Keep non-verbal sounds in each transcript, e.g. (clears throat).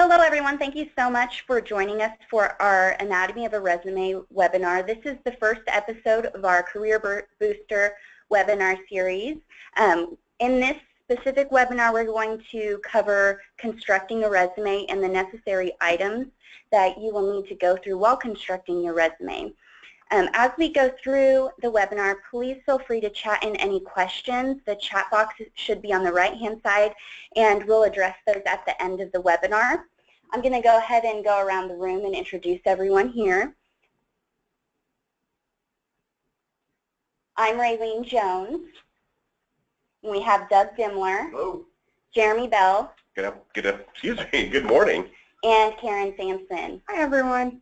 Hello, everyone. Thank you so much for joining us for our Anatomy of a Resume webinar. This is the first episode of our Career Booster webinar series. Um, in this specific webinar, we're going to cover constructing a resume and the necessary items that you will need to go through while constructing your resume. Um, as we go through the webinar, please feel free to chat in any questions. The chat box should be on the right-hand side, and we'll address those at the end of the webinar. I'm going to go ahead and go around the room and introduce everyone here. I'm Raylene Jones. We have Doug Dimler. Hello. Jeremy Bell. Good up, good up, excuse me, (laughs) good morning. And Karen Sampson. Hi, everyone.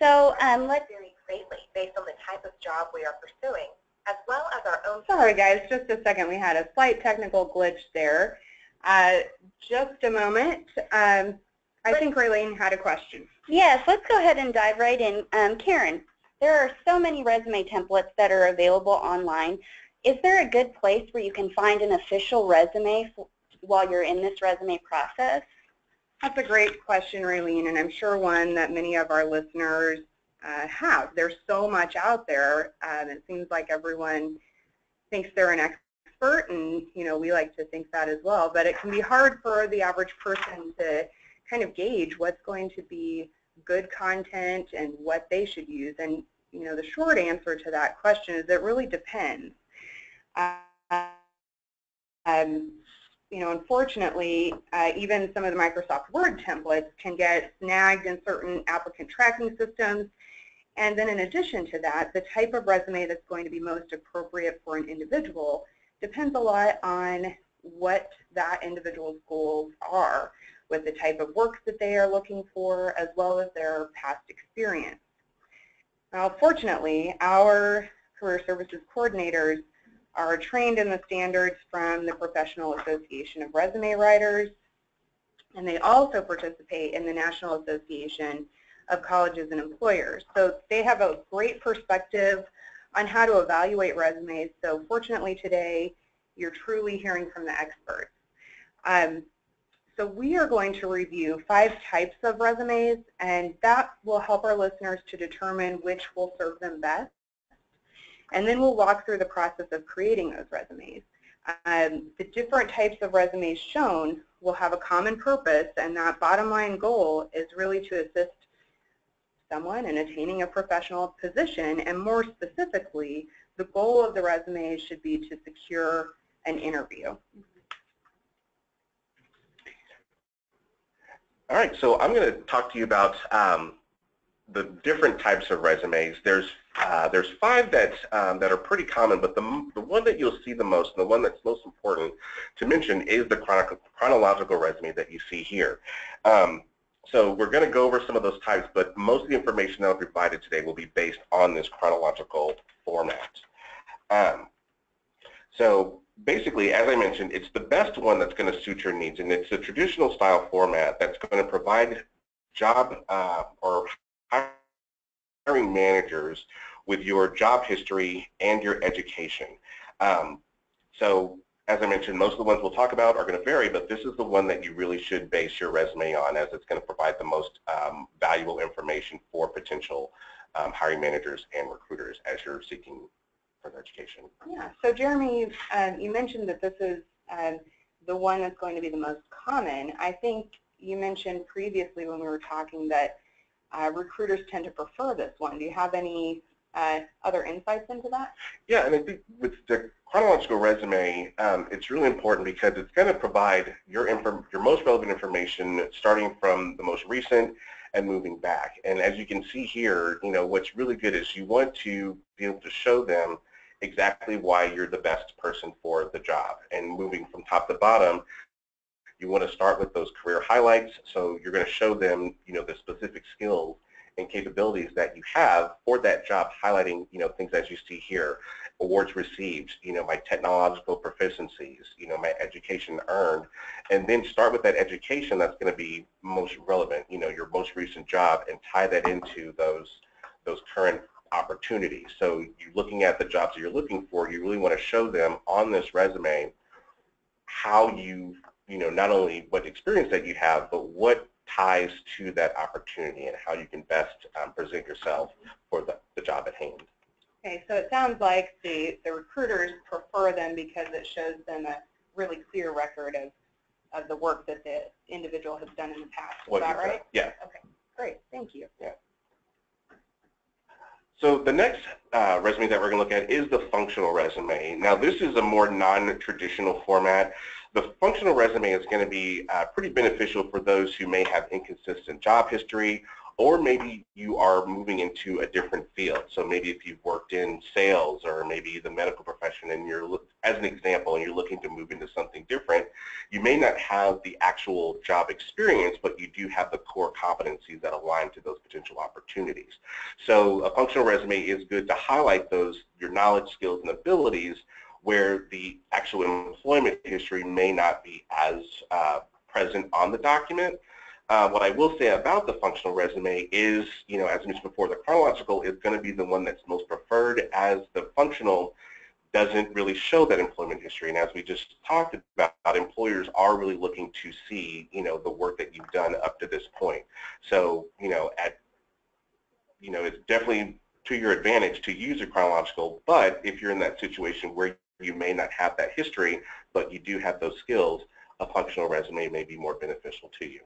So um, let's vary greatly based on the type of job we are pursuing, as well as our own. Sorry, guys, just a second. We had a slight technical glitch there. Uh, just a moment. Um, I think Raylene had a question. Yes, let's go ahead and dive right in. Um, Karen, there are so many resume templates that are available online. Is there a good place where you can find an official resume while you're in this resume process? That's a great question, Raylene, and I'm sure one that many of our listeners uh, have. There's so much out there, um, it seems like everyone thinks they're an expert, and you know we like to think that as well. But it can be hard for the average person to kind of gauge what's going to be good content and what they should use. And you know the short answer to that question is it really depends. Uh, um, you know, unfortunately, uh, even some of the Microsoft Word templates can get snagged in certain applicant tracking systems. And then in addition to that, the type of resume that's going to be most appropriate for an individual depends a lot on what that individual's goals are with the type of work that they are looking for as well as their past experience. Now, fortunately, our career services coordinators are trained in the standards from the Professional Association of Resume Writers, and they also participate in the National Association of Colleges and Employers. So they have a great perspective on how to evaluate resumes. So fortunately today, you're truly hearing from the experts. Um, so we are going to review five types of resumes, and that will help our listeners to determine which will serve them best. And then we'll walk through the process of creating those resumes. Um, the different types of resumes shown will have a common purpose, and that bottom line goal is really to assist someone in attaining a professional position, and more specifically, the goal of the resume should be to secure an interview. All right, so I'm going to talk to you about um, the different types of resumes. There's uh, there's five that um, that are pretty common, but the the one that you'll see the most, and the one that's most important to mention, is the chronological resume that you see here. Um, so we're going to go over some of those types, but most of the information that I'll provided today will be based on this chronological format. Um, so basically, as I mentioned, it's the best one that's going to suit your needs, and it's a traditional style format that's going to provide job uh, or hiring managers with your job history and your education. Um, so as I mentioned, most of the ones we'll talk about are going to vary, but this is the one that you really should base your resume on as it's going to provide the most um, valuable information for potential um, hiring managers and recruiters as you're seeking further education. Yeah, so Jeremy, um, you mentioned that this is um, the one that's going to be the most common. I think you mentioned previously when we were talking that uh, recruiters tend to prefer this one. Do you have any uh, other insights into that? Yeah, and I think with the chronological resume, um, it's really important because it's going to provide your your most relevant information starting from the most recent and moving back. And as you can see here, you know, what's really good is you want to be able to show them exactly why you're the best person for the job. And moving from top to bottom, you want to start with those career highlights. So you're going to show them, you know, the specific skills and capabilities that you have for that job, highlighting, you know, things as you see here, awards received, you know, my technological proficiencies, you know, my education earned, and then start with that education that's going to be most relevant, you know, your most recent job, and tie that into those those current opportunities. So you're looking at the jobs that you're looking for, you really want to show them on this resume how you, you know, not only what experience that you have, but what ties to that opportunity and how you can best um, present yourself for the, the job at hand. Okay, so it sounds like the, the recruiters prefer them because it shows them a really clear record of, of the work that the individual has done in the past. Is What that you've done. right? Yeah. Great, thank you. Yeah. So the next uh, resume that we're going to look at is the functional resume. Now this is a more non-traditional format. The functional resume is going to be uh, pretty beneficial for those who may have inconsistent job history or maybe you are moving into a different field. So maybe if you've worked in sales or maybe the medical profession and you're, as an example, and you're looking to move into something different, you may not have the actual job experience, but you do have the core competencies that align to those potential opportunities. So a functional resume is good to highlight those, your knowledge, skills, and abilities where the actual employment history may not be as uh, present on the document. Uh, what I will say about the functional resume is, you know, as I mentioned before, the chronological is going to be the one that's most preferred as the functional doesn't really show that employment history. And as we just talked about, employers are really looking to see, you know, the work that you've done up to this point. So, you know, at, you know, it's definitely to your advantage to use a chronological, but if you're in that situation where you may not have that history, but you do have those skills, a functional resume may be more beneficial to you.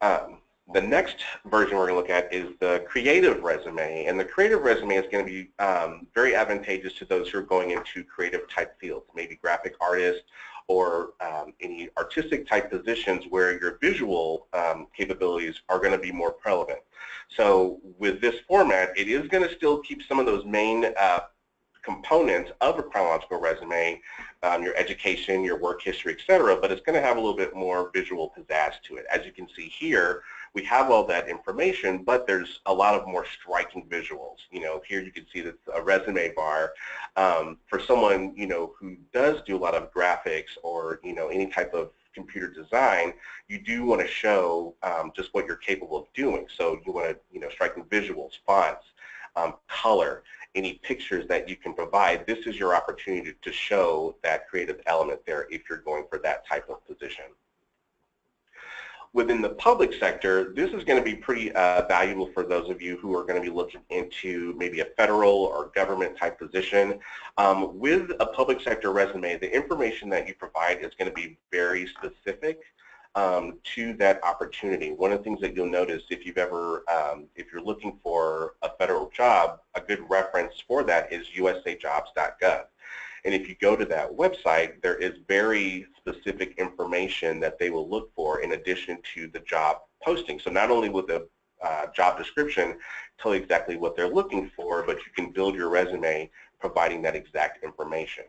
Um, the next version we're going to look at is the creative resume, and the creative resume is going to be um, very advantageous to those who are going into creative type fields, maybe graphic artists or um, any artistic type positions where your visual um, capabilities are going to be more relevant. So with this format, it is going to still keep some of those main uh, components of a chronological resume, um, your education, your work history, et cetera, but it's going to have a little bit more visual pizzazz to it. As you can see here, we have all that information, but there's a lot of more striking visuals. You know, here you can see that a resume bar. Um, for someone, you know, who does do a lot of graphics or, you know, any type of computer design, you do want to show um, just what you're capable of doing. So you want to, you know, striking visuals, fonts, um, color, any pictures that you can provide. This is your opportunity to show that creative element there if you're going for that type of position. Within the public sector, this is going to be pretty uh, valuable for those of you who are going to be looking into maybe a federal or government type position. Um, with a public sector resume, the information that you provide is going to be very specific um, to that opportunity. One of the things that you'll notice if you've ever, um, if you're looking for a federal job, a good reference for that is usajobs.gov. And if you go to that website, there is very specific information that they will look for in addition to the job posting. So not only will the uh, job description tell you exactly what they're looking for, but you can build your resume providing that exact information.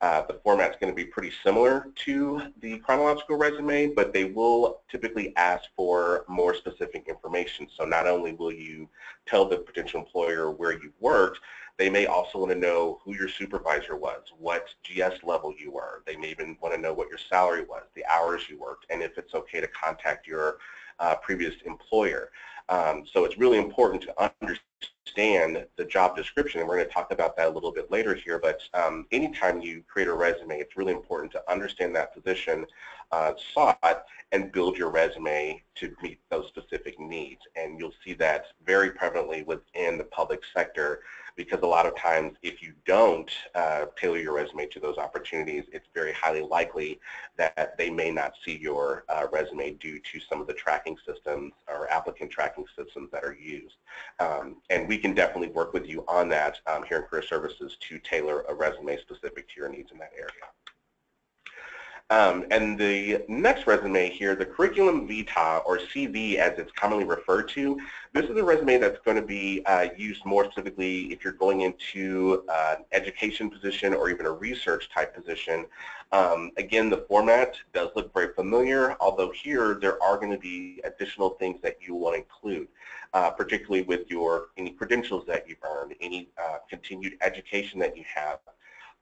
Uh, the format's going to be pretty similar to the chronological resume, but they will typically ask for more specific information. So not only will you tell the potential employer where you've worked, they may also want to know who your supervisor was, what GS level you were. They may even want to know what your salary was, the hours you worked, and if it's okay to contact your uh, previous employer. Um, so it's really important to understand the job description, and we're going to talk about that a little bit later here, but um, anytime you create a resume, it's really important to understand that position uh, sought and build your resume to meet those specific needs. And you'll see that very prevalently within the public sector because a lot of times if you don't uh, tailor your resume to those opportunities, it's very highly likely that they may not see your uh, resume due to some of the tracking systems or applicant tracking systems that are used. Um, and we can definitely work with you on that um, here in Career Services to tailor a resume specific to your needs in that area. Um, and the next resume here, the curriculum vitae, or CV as it's commonly referred to, this is a resume that's going to be uh, used more specifically if you're going into uh, an education position or even a research type position. Um, again, the format does look very familiar, although here there are going to be additional things that you want to include, uh, particularly with your any credentials that you've earned, any uh, continued education that you have,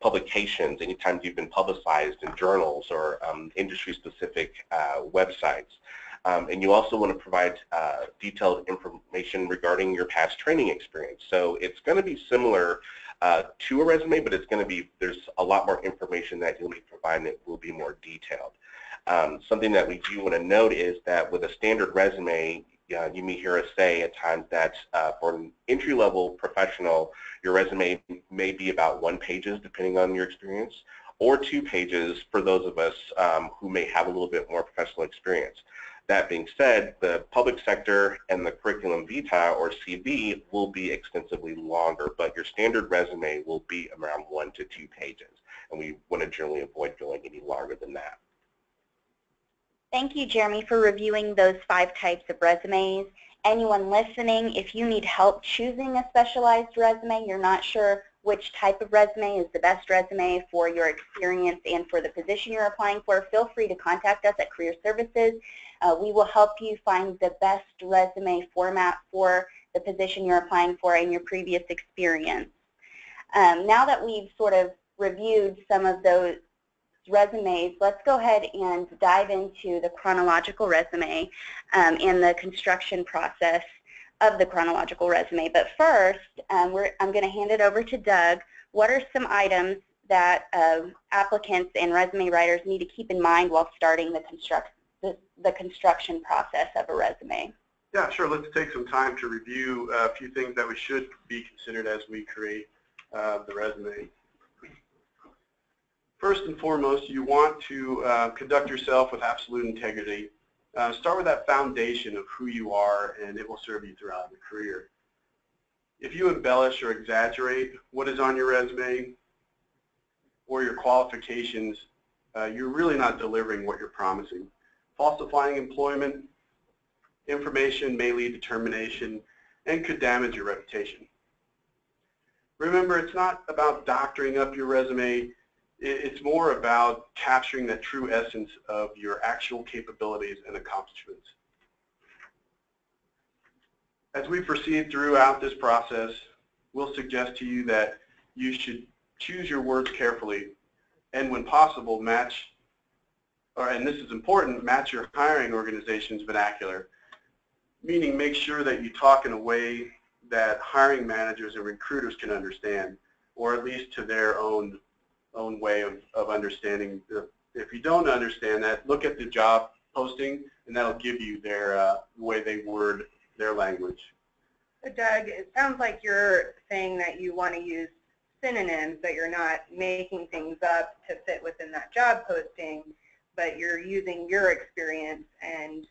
publications, anytime you've been publicized in journals or um, industry-specific uh, websites. Um, and you also want to provide uh, detailed information regarding your past training experience. So it's going to be similar uh, to a resume, but it's going to be, there's a lot more information that you'll be providing that will be more detailed. Um, something that we do want to note is that with a standard resume, uh, you may hear us say at times that uh, for an entry-level professional, your resume may be about one pages depending on your experience, or two pages for those of us um, who may have a little bit more professional experience. That being said, the public sector and the curriculum vitae or CV will be extensively longer, but your standard resume will be around one to two pages, and we want to generally avoid going any longer than that. Thank you, Jeremy, for reviewing those five types of resumes. Anyone listening, if you need help choosing a specialized resume, you're not sure which type of resume is the best resume for your experience and for the position you're applying for, feel free to contact us at Career Services. Uh, we will help you find the best resume format for the position you're applying for and your previous experience. Um, now that we've sort of reviewed some of those resumes, let's go ahead and dive into the chronological resume um, and the construction process of the chronological resume. But first, um, I'm going to hand it over to Doug. What are some items that uh, applicants and resume writers need to keep in mind while starting the, construct, the, the construction process of a resume? Yeah, sure. Let's take some time to review a few things that we should be considered as we create uh, the resume. First and foremost, you want to uh, conduct yourself with absolute integrity. Uh, start with that foundation of who you are, and it will serve you throughout your career. If you embellish or exaggerate what is on your resume or your qualifications, uh, you're really not delivering what you're promising. Falsifying employment information may lead to termination and could damage your reputation. Remember, it's not about doctoring up your resume it's more about capturing the true essence of your actual capabilities and accomplishments. As we proceed throughout this process, we'll suggest to you that you should choose your words carefully and when possible match, or, and this is important, match your hiring organization's vernacular, meaning make sure that you talk in a way that hiring managers and recruiters can understand, or at least to their own own way of, of understanding. The, if you don't understand that, look at the job posting, and that'll give you their uh, way they word their language. So Doug, it sounds like you're saying that you want to use synonyms, that you're not making things up to fit within that job posting, but you're using your experience and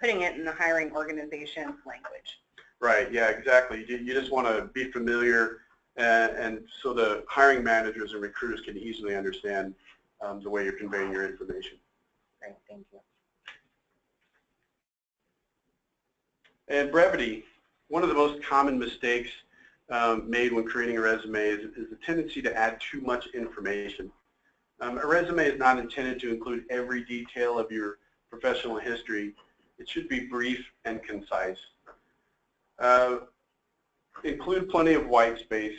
putting it in the hiring organization's language. Right, yeah, exactly. You, you just want to be familiar and, and so the hiring managers and recruiters can easily understand um, the way you're conveying your information. Great, thank you. And brevity, one of the most common mistakes um, made when creating a resume is, is the tendency to add too much information. Um, a resume is not intended to include every detail of your professional history. It should be brief and concise. Uh, include plenty of white space.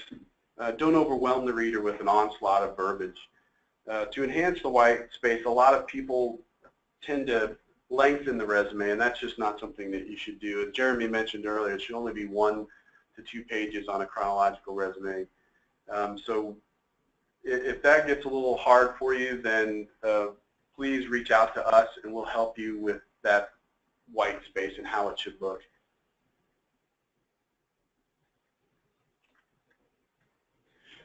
Uh, don't overwhelm the reader with an onslaught of verbiage. Uh, to enhance the white space, a lot of people tend to lengthen the resume, and that's just not something that you should do. As Jeremy mentioned earlier, it should only be one to two pages on a chronological resume. Um, so if that gets a little hard for you, then uh, please reach out to us, and we'll help you with that white space and how it should look.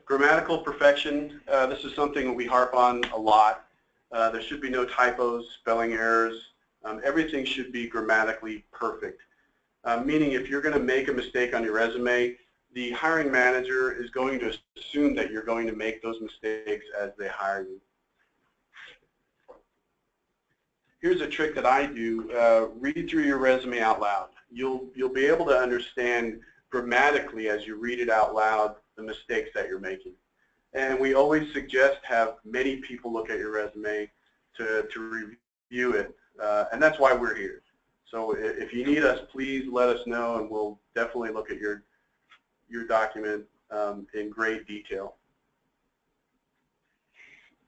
Grammatical perfection, uh, this is something we harp on a lot. Uh, there should be no typos, spelling errors. Um, everything should be grammatically perfect. Uh, meaning if you're going to make a mistake on your resume, the hiring manager is going to assume that you're going to make those mistakes as they hire you. Here's a trick that I do. Uh, read through your resume out loud. You'll, you'll be able to understand grammatically as you read it out loud the mistakes that you're making. And we always suggest have many people look at your resume to, to review it, uh, and that's why we're here. So if you need us, please let us know, and we'll definitely look at your, your document um, in great detail.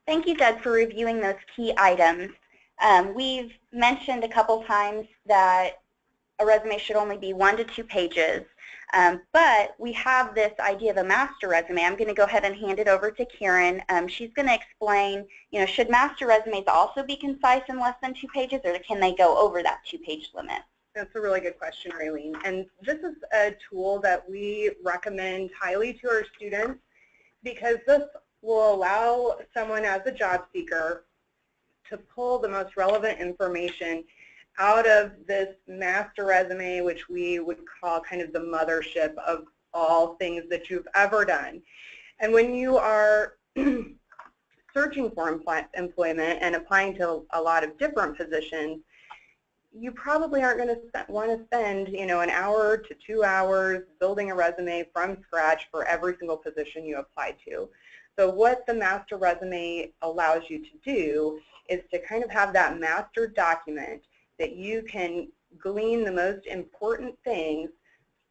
Thank you, Doug, for reviewing those key items. Um, we've mentioned a couple times that a resume should only be one to two pages. Um, but we have this idea of a master resume. I'm going to go ahead and hand it over to Karen. Um, she's going to explain, you know, should master resumes also be concise in less than two pages, or can they go over that two-page limit? That's a really good question, Raylene. And this is a tool that we recommend highly to our students because this will allow someone as a job seeker to pull the most relevant information out of this master resume, which we would call kind of the mothership of all things that you've ever done. And when you are (clears throat) searching for employment and applying to a lot of different positions, you probably aren't going to want to spend, you know, an hour to two hours building a resume from scratch for every single position you apply to. So what the master resume allows you to do is to kind of have that master document that you can glean the most important things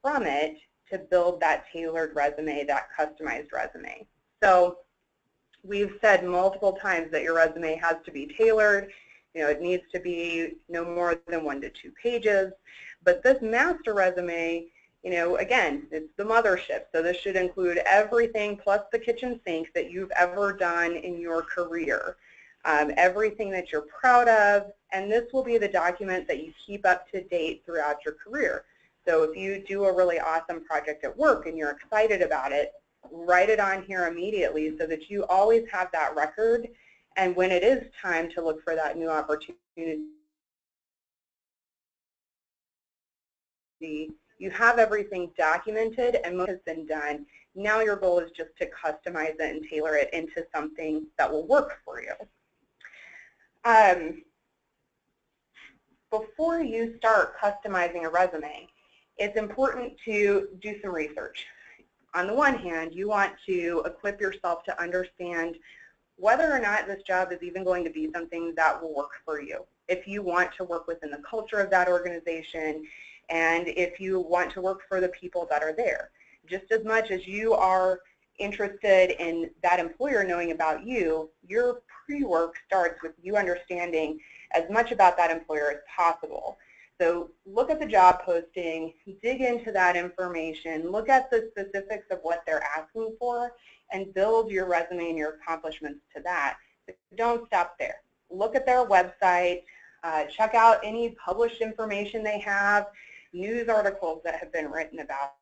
from it to build that tailored resume, that customized resume. So we've said multiple times that your resume has to be tailored. You know, it needs to be no more than one to two pages. But this master resume, you know, again, it's the mothership. So this should include everything plus the kitchen sink that you've ever done in your career um, everything that you're proud of, and this will be the document that you keep up to date throughout your career. So if you do a really awesome project at work and you're excited about it, write it on here immediately so that you always have that record, and when it is time to look for that new opportunity, you have everything documented and most has been done. Now your goal is just to customize it and tailor it into something that will work for you. Um, before you start customizing a resume, it's important to do some research. On the one hand, you want to equip yourself to understand whether or not this job is even going to be something that will work for you. If you want to work within the culture of that organization and if you want to work for the people that are there. Just as much as you are interested in that employer knowing about you, your pre-work starts with you understanding as much about that employer as possible. So look at the job posting, dig into that information, look at the specifics of what they're asking for, and build your resume and your accomplishments to that. But don't stop there. Look at their website, uh, check out any published information they have, news articles that have been written about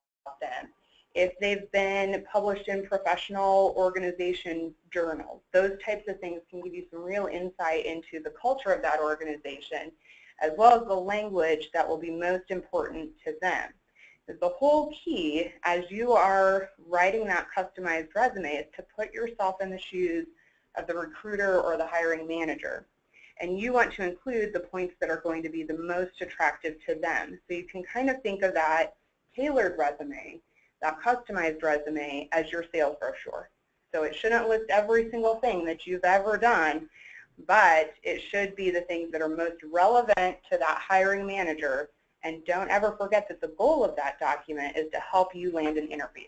them if they've been published in professional organization journals. Those types of things can give you some real insight into the culture of that organization as well as the language that will be most important to them. The whole key as you are writing that customized resume is to put yourself in the shoes of the recruiter or the hiring manager. And you want to include the points that are going to be the most attractive to them. So you can kind of think of that tailored resume that customized resume as your sales brochure. So it shouldn't list every single thing that you've ever done, but it should be the things that are most relevant to that hiring manager. And don't ever forget that the goal of that document is to help you land an interview.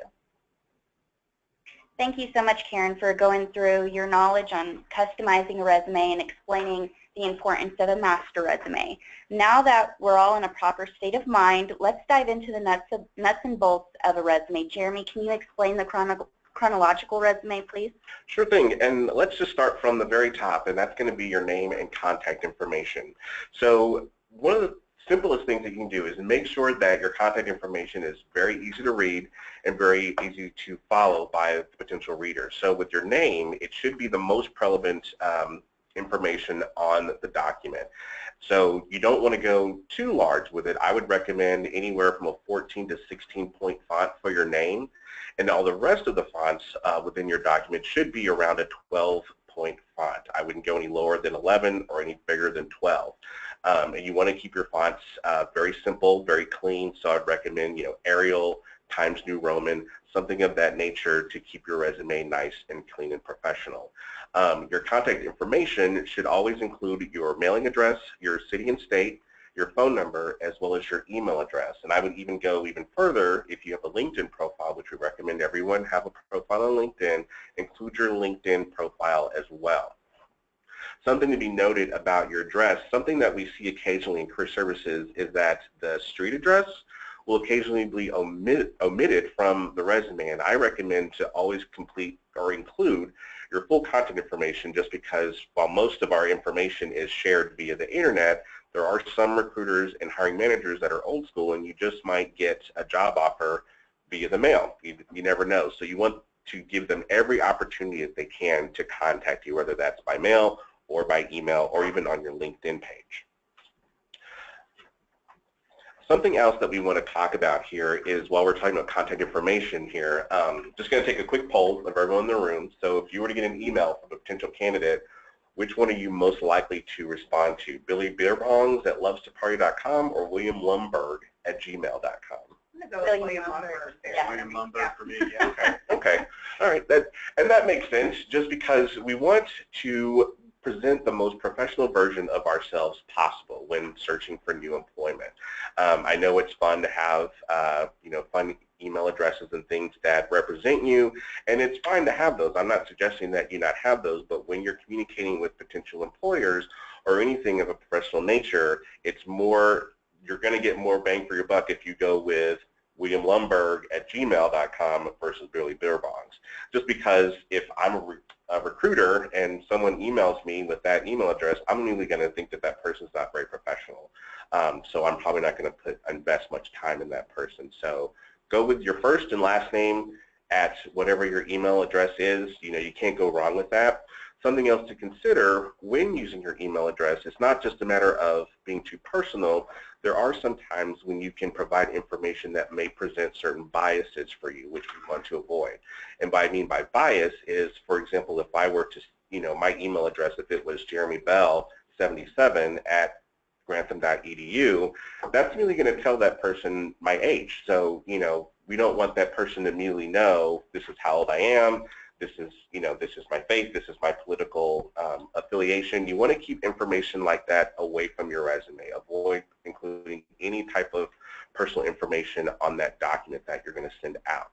Thank you so much, Karen, for going through your knowledge on customizing a resume and explaining the importance of a master resume. Now that we're all in a proper state of mind, let's dive into the nuts, of, nuts and bolts of a resume. Jeremy, can you explain the chrono chronological resume, please? Sure thing, and let's just start from the very top, and that's going to be your name and contact information. So one of the simplest things that you can do is make sure that your contact information is very easy to read and very easy to follow by the potential reader. So with your name, it should be the most relevant um, information on the document. So you don't want to go too large with it. I would recommend anywhere from a 14 to 16 point font for your name. And all the rest of the fonts uh, within your document should be around a 12 point font. I wouldn't go any lower than 11 or any bigger than 12. Um, and you want to keep your fonts uh, very simple, very clean. So I'd recommend, you know, Arial, Times New Roman, something of that nature to keep your resume nice and clean and professional. Um, your contact information should always include your mailing address, your city and state, your phone number, as well as your email address. And I would even go even further if you have a LinkedIn profile, which we recommend everyone have a profile on LinkedIn, include your LinkedIn profile as well. Something to be noted about your address, something that we see occasionally in career services is that the street address will occasionally be omit, omitted from the resume, and I recommend to always complete or include your full contact information just because while most of our information is shared via the internet, there are some recruiters and hiring managers that are old school and you just might get a job offer via the mail. You, you never know. So you want to give them every opportunity that they can to contact you, whether that's by mail or by email or even on your LinkedIn page. Something else that we want to talk about here is while we're talking about contact information here, um, just going to take a quick poll of everyone in the room. So if you were to get an email from a potential candidate, which one are you most likely to respond to? Billy Beerbongs at lovetoparty.com or William Lumberg at gmail.com? I'm going to go with William William Lumberg. Lumberg. Yeah. William Lumberg for me, yeah. (laughs) Okay, okay. All right, that, and that makes sense just because we want to present the most professional version of ourselves possible when searching for new employment. Um, I know it's fun to have, uh, you know, fun email addresses and things that represent you, and it's fine to have those. I'm not suggesting that you not have those, but when you're communicating with potential employers or anything of a professional nature, it's more, you're going to get more bang for your buck if you go with William Lumberg at gmail.com versus Billy Beerbongs. Just because if I'm a, a, recruiter and someone emails me with that email address, I'm immediately going to think that that person's not very professional. Um, so I'm probably not going to put invest much time in that person. So go with your first and last name at whatever your email address is. You know, you can't go wrong with that. Something else to consider when using your email address, it's not just a matter of being too personal. There are some times when you can provide information that may present certain biases for you, which we want to avoid. And what I mean by bias is, for example, if I were to, you know, my email address, if it was Jeremy Bell 77 at grantham.edu, that's really going to tell that person my age. So, you know, we don't want that person to immediately know this is how old I am, this is, you know, this is my faith, this is my political um, affiliation. You want to keep information like that away from your resume. Avoid including any type of personal information on that document that you're going to send out.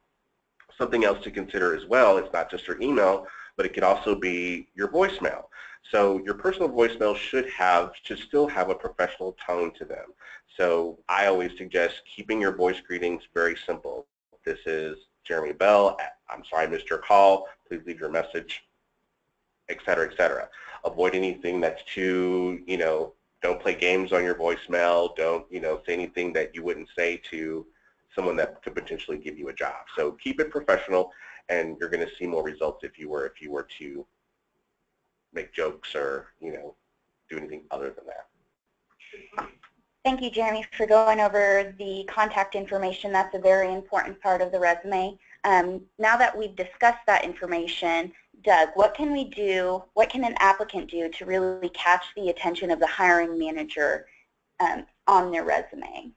Something else to consider as well, it's not just your email, but it could also be your voicemail. So your personal voicemail should have, should still have a professional tone to them. So I always suggest keeping your voice greetings very simple. This is Jeremy Bell. I'm sorry I missed your call. Please leave your message, et cetera, et cetera. Avoid anything that's too, you know, don't play games on your voicemail. Don't, you know, say anything that you wouldn't say to someone that could potentially give you a job. So keep it professional and you're going to see more results if you were if you were to make jokes or, you know, do anything other than that. Thank you, Jeremy, for going over the contact information. That's a very important part of the resume. Um, now that we've discussed that information, Doug, what can we do, what can an applicant do to really catch the attention of the hiring manager um, on their resume?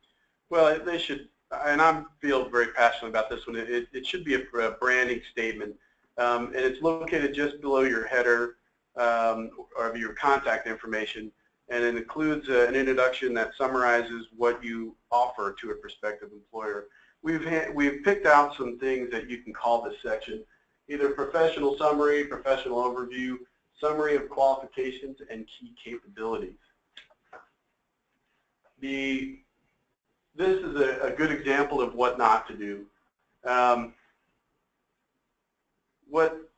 Well, they should, and I feel very passionate about this one, it, it should be a, branding statement. Um, and it's located just below your header um, of your contact information and it includes uh, an introduction that summarizes what you offer to a prospective employer. We've, we've picked out some things that you can call this section, either professional summary, professional overview, summary of qualifications, and key capabilities. The, this is a, a good example of what not to do. Um, what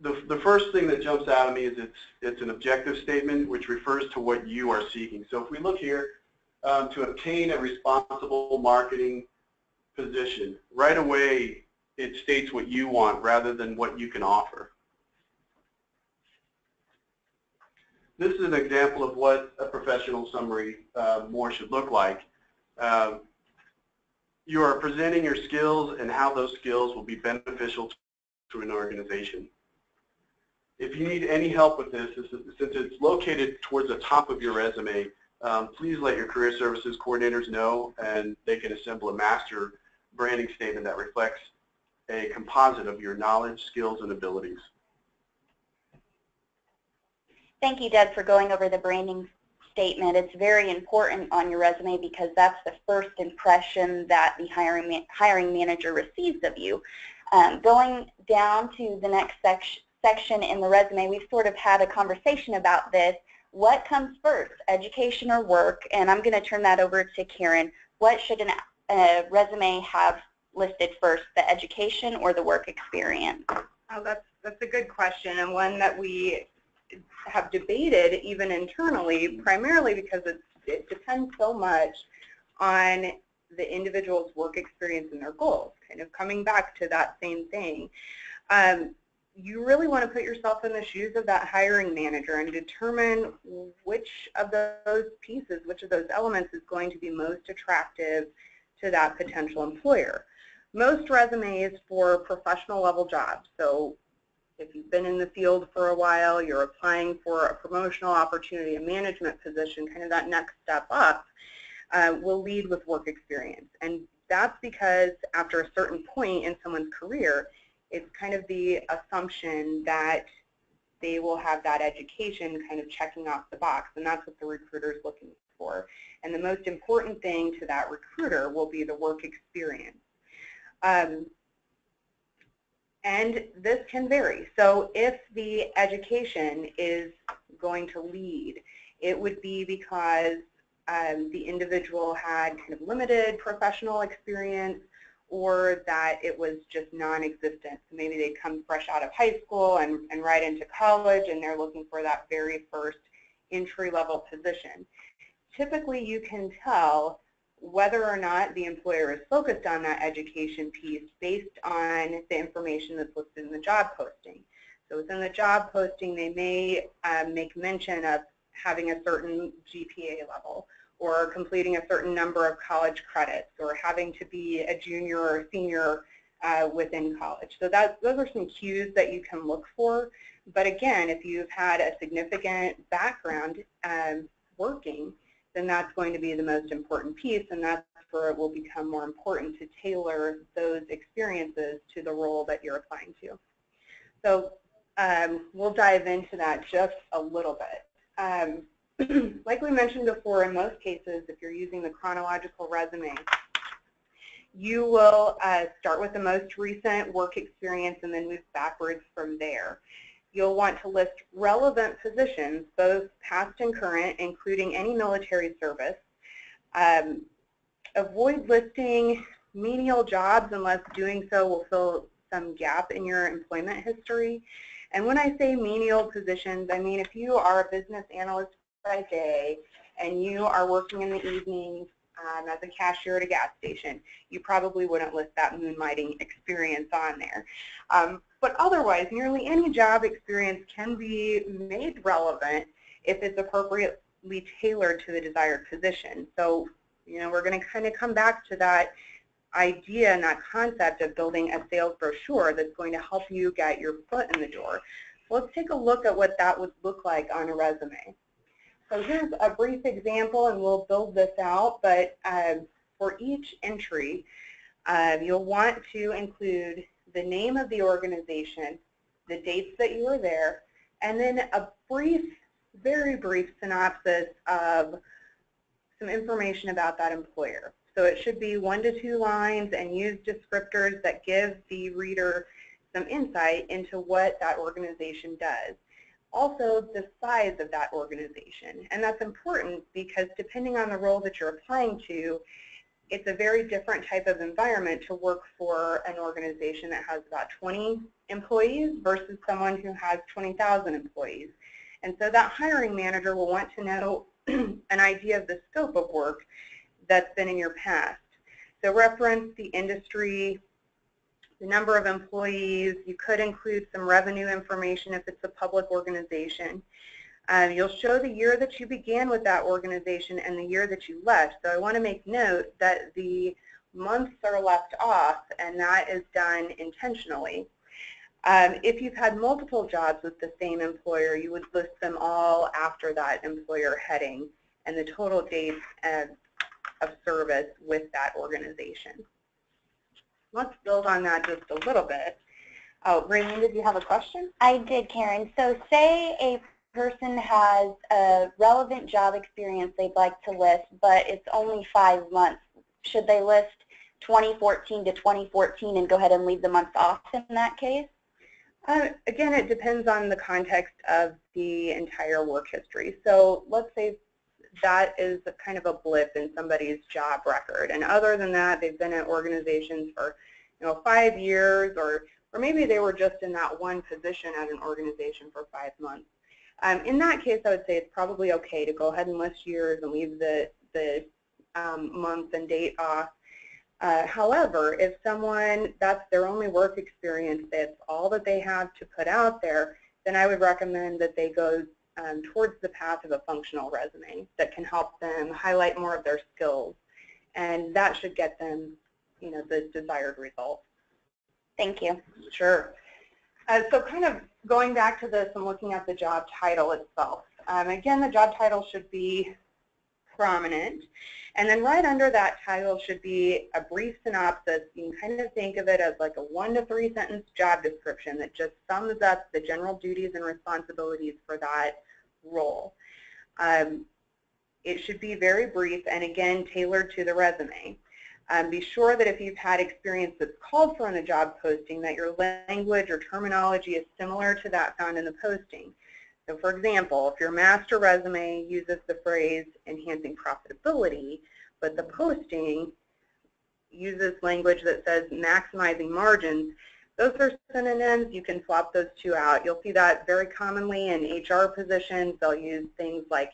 the, the first thing that jumps out at me is it's, it's an objective statement which refers to what you are seeking. So if we look here, um, to obtain a responsible marketing position, right away it states what you want rather than what you can offer. This is an example of what a professional summary uh, more should look like. Um, you are presenting your skills and how those skills will be beneficial to an organization. If you need any help with this, since it's located towards the top of your resume, um, please let your career services coordinators know and they can assemble a master branding statement that reflects a composite of your knowledge, skills, and abilities. Thank you, Doug, for going over the branding statement. It's very important on your resume because that's the first impression that the hiring, hiring manager receives of you. Um, going down to the next section, section in the resume, we've sort of had a conversation about this. What comes first, education or work? And I'm going to turn that over to Karen. What should an a resume have listed first, the education or the work experience? Oh, that's, that's a good question and one that we have debated even internally, primarily because it's, it depends so much on the individual's work experience and their goals, kind of coming back to that same thing. Um, you really want to put yourself in the shoes of that hiring manager and determine which of those pieces, which of those elements is going to be most attractive to that potential employer. Most resumes for professional level jobs, so if you've been in the field for a while, you're applying for a promotional opportunity, a management position, kind of that next step up, uh, will lead with work experience. And that's because after a certain point in someone's career, it's kind of the assumption that they will have that education kind of checking off the box, and that's what the recruiter is looking for. And the most important thing to that recruiter will be the work experience. Um, and this can vary. So if the education is going to lead, it would be because um, the individual had kind of limited professional experience or that it was just non-existent. So maybe they come fresh out of high school and, and right into college and they're looking for that very first entry-level position. Typically you can tell whether or not the employer is focused on that education piece based on the information that's listed in the job posting. So within the job posting, they may um, make mention of having a certain GPA level or completing a certain number of college credits or having to be a junior or senior uh, within college. So that, those are some cues that you can look for. But again, if you've had a significant background um, working, then that's going to be the most important piece, and that's where it will become more important to tailor those experiences to the role that you're applying to. So um, we'll dive into that just a little bit. Um, (clears throat) like we mentioned before, in most cases, if you're using the chronological resume, you will uh, start with the most recent work experience and then move backwards from there. You'll want to list relevant positions, both past and current, including any military service. Um, avoid listing menial jobs unless doing so will fill some gap in your employment history. And when I say menial positions, I mean if you are a business analyst by day and you are working in the evenings um, as a cashier at a gas station, you probably wouldn't list that moonlighting experience on there. Um, but otherwise, nearly any job experience can be made relevant if it's appropriately tailored to the desired position. So, you know, we're going to kind of come back to that idea and that concept of building a sales brochure that's going to help you get your foot in the door. let's take a look at what that would look like on a resume. So here's a brief example, and we'll build this out, but uh, for each entry, uh, you'll want to include the name of the organization, the dates that you were there, and then a brief, very brief synopsis of some information about that employer. So it should be one to two lines and use descriptors that give the reader some insight into what that organization does also the size of that organization. And that's important because depending on the role that you're applying to, it's a very different type of environment to work for an organization that has about 20 employees versus someone who has 20,000 employees. And so that hiring manager will want to know (clears throat) an idea of the scope of work that's been in your past. So reference the industry, the number of employees. You could include some revenue information if it's a public organization. Um, you'll show the year that you began with that organization and the year that you left. So I want to make note that the months are left off, and that is done intentionally. Um, if you've had multiple jobs with the same employer, you would list them all after that employer heading and the total dates of, of service with that organization let's build on that just a little bit. Oh, did you have a question? I did, Karen. So say a person has a relevant job experience they'd like to list, but it's only five months. Should they list 2014 to 2014 and go ahead and leave the months off in that case? Uh, again, it depends on the context of the entire work history. So let's say that is kind of a blip in somebody's job record. And other than that, they've been at organizations for, you know, five years or, or maybe they were just in that one position at an organization for five months. Um, in that case, I would say it's probably okay to go ahead and list years and leave the, the um, month and date off. Uh, however, if someone, that's their only work experience, that's all that they have to put out there, then I would recommend that they go um, towards the path of a functional resume that can help them highlight more of their skills. And that should get them, you know, the desired result. Thank you. Sure. Uh, so kind of going back to this and looking at the job title itself. Um, again, the job title should be prominent. And then right under that title should be a brief synopsis. You can kind of think of it as like a one to three sentence job description that just sums up the general duties and responsibilities for that role. Um, it should be very brief and again tailored to the resume. Um, be sure that if you've had experience that's called for in a job posting that your language or terminology is similar to that found in the posting. So for example, if your master resume uses the phrase enhancing profitability, but the posting uses language that says maximizing margins, those are synonyms. You can swap those two out. You'll see that very commonly in HR positions. They'll use things like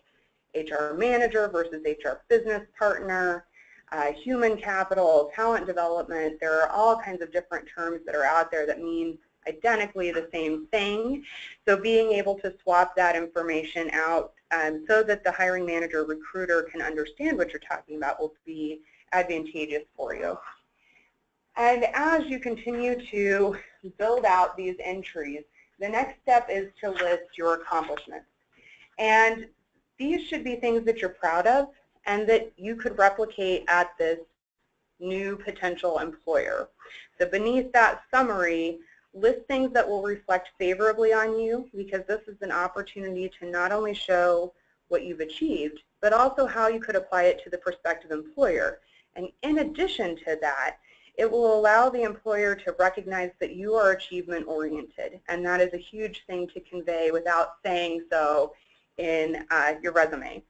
HR manager versus HR business partner, uh, human capital, talent development. There are all kinds of different terms that are out there that mean identically the same thing. So being able to swap that information out um, so that the hiring manager recruiter can understand what you're talking about will be advantageous for you. And as you continue to build out these entries, the next step is to list your accomplishments. And these should be things that you're proud of and that you could replicate at this new potential employer. So beneath that summary, list things that will reflect favorably on you because this is an opportunity to not only show what you've achieved, but also how you could apply it to the prospective employer. And in addition to that, it will allow the employer to recognize that you are achievement oriented, and that is a huge thing to convey without saying so in uh, your resume.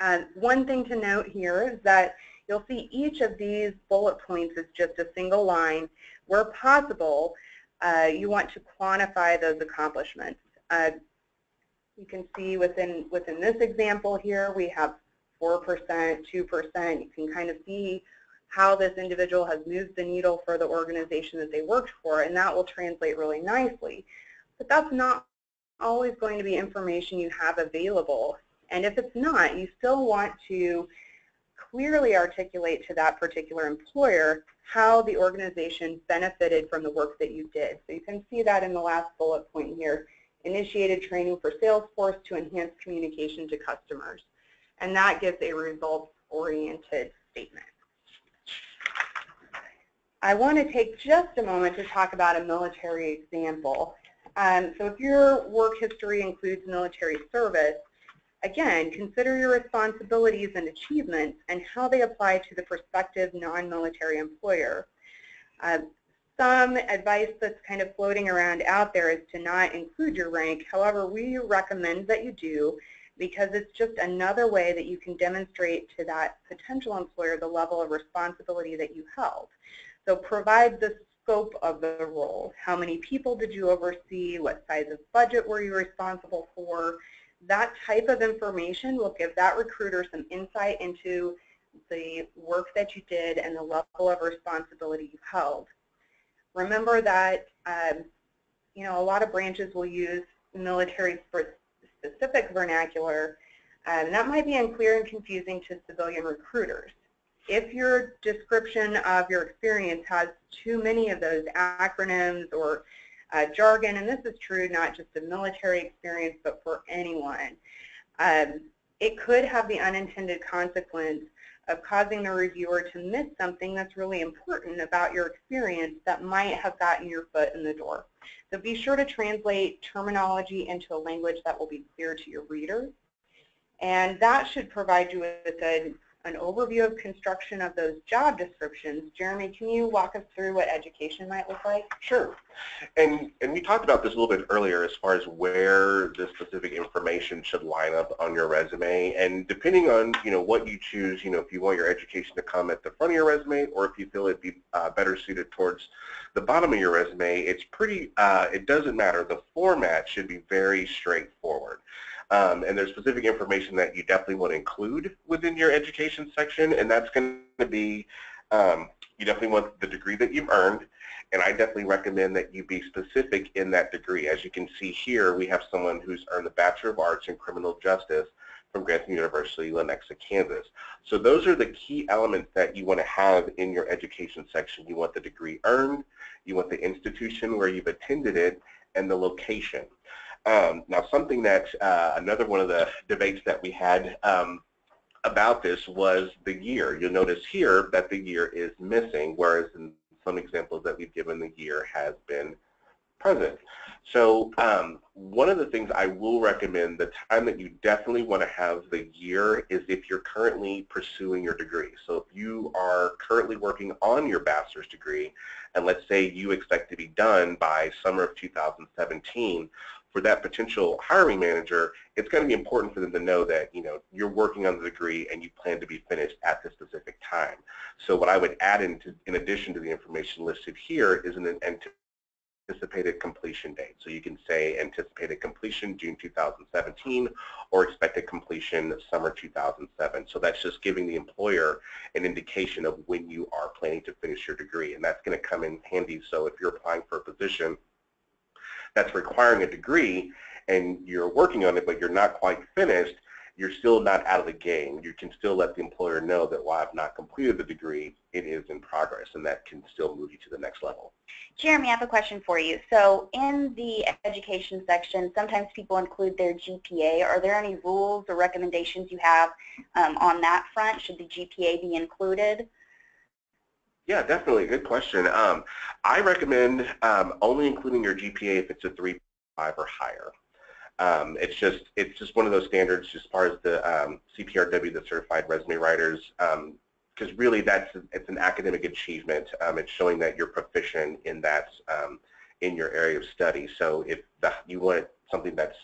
Uh, one thing to note here is that you'll see each of these bullet points is just a single line. Where possible, uh, you want to quantify those accomplishments. Uh, you can see within, within this example here, we have 4%, 2%. You can kind of see how this individual has moved the needle for the organization that they worked for, and that will translate really nicely. But that's not always going to be information you have available. And if it's not, you still want to clearly articulate to that particular employer how the organization benefited from the work that you did. So you can see that in the last bullet point here, initiated training for Salesforce to enhance communication to customers. And that gives a results-oriented statement. I want to take just a moment to talk about a military example. Um, so if your work history includes military service, again, consider your responsibilities and achievements and how they apply to the prospective non-military employer. Uh, some advice that's kind of floating around out there is to not include your rank. However, we recommend that you do because it's just another way that you can demonstrate to that potential employer the level of responsibility that you held. So provide the scope of the role. How many people did you oversee? What size of budget were you responsible for? That type of information will give that recruiter some insight into the work that you did and the level of responsibility you held. Remember that um, you know a lot of branches will use military specific vernacular and that might be unclear and confusing to civilian recruiters. If your description of your experience has too many of those acronyms or uh, jargon, and this is true not just of military experience, but for anyone. Um, it could have the unintended consequence of causing the reviewer to miss something that's really important about your experience that might have gotten your foot in the door. So be sure to translate terminology into a language that will be clear to your readers. And that should provide you with a, an overview of construction of those job descriptions. Jeremy, can you walk us through what education might look like? Sure. And and we talked about this a little bit earlier as far as where the specific information should line up on your resume. And depending on you know what you choose, you know if you want your education to come at the front of your resume or if you feel it'd be uh, better suited towards the bottom of your resume, it's pretty. Uh, it doesn't matter. The format should be very straightforward. Um, and there's specific information that you definitely want to include within your education section, and that's going to be, um, you definitely want the degree that you've earned, and I definitely recommend that you be specific in that degree. As you can see here, we have someone who's earned the Bachelor of Arts in Criminal Justice from Grantham University, Lenexa, Kansas. So those are the key elements that you want to have in your education section. You want the degree earned, you want the institution where you've attended it, and the location. Um, now, something that uh, another one of the debates that we had um, about this was the year. You'll notice here that the year is missing, whereas in some examples that we've given, the year has been present. So um, one of the things I will recommend, the time that you definitely want to have the year is if you're currently pursuing your degree. So if you are currently working on your bachelor's degree, and let's say you expect to be done by summer of 2017, for that potential hiring manager, it's going to be important for them to know that you know you're working on the degree and you plan to be finished at this specific time. So what I would add into, in addition to the information listed here is an anticipated completion date. So you can say anticipated completion June 2017 or expected completion summer 2007. So that's just giving the employer an indication of when you are planning to finish your degree and that's going to come in handy. So if you're applying for a position that's requiring a degree and you're working on it but you're not quite finished, you're still not out of the game. You can still let the employer know that while I've not completed the degree, it is in progress and that can still move you to the next level. Jeremy, I have a question for you. So in the education section, sometimes people include their GPA. Are there any rules or recommendations you have um, on that front? Should the GPA be included? Yeah, definitely. Good question. Um, I recommend um, only including your GPA if it's a 3.5 or higher. Um, it's just it's just one of those standards as far as the um, CPRW, the Certified Resume Writers, because um, really that's it's an academic achievement. Um, it's showing that you're proficient in that in your area of study. So if the, you want something that's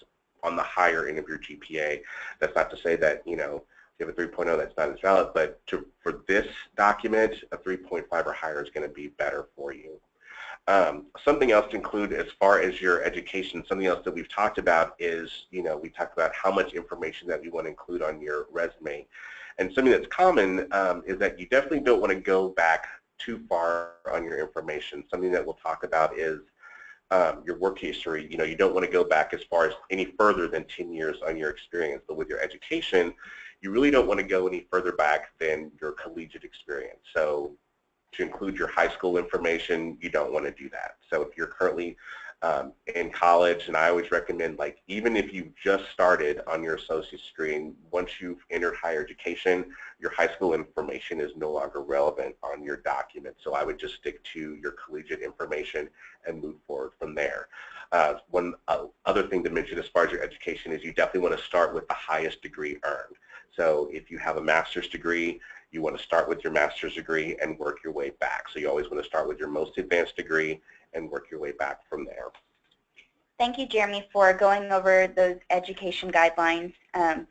on the higher end of your GPA, that's not to say that you know you have a 3.0, that's not as valid, but to, for this document, a 3.5 or higher is going to be better for you. Um, something else to include as far as your education, something else that we've talked about is, you know, we talked about how much information that we want to include on your resume. And something that's common um, is that you definitely don't want to go back too far on your information. Something that we'll talk about is um, your work history. You know, you don't want to go back as far as any further than 10 years on your experience. But with your education, you really don't want to go any further back than your collegiate experience. So to include your high school information, you don't want to do that. So if you're currently um, in college, and I always recommend, like, even if you just started on your associate's degree, once you've entered higher education, your high school information is no longer relevant on your document. So I would just stick to your collegiate information and move forward from there. Uh, one uh, other thing to mention as far as your education is you definitely want to start with the highest degree earned. So if you have a master's degree, you want to start with your master's degree and work your way back. So you always want to start with your most advanced degree and work your way back from there. Thank you, Jeremy, for going over those education guidelines. Um,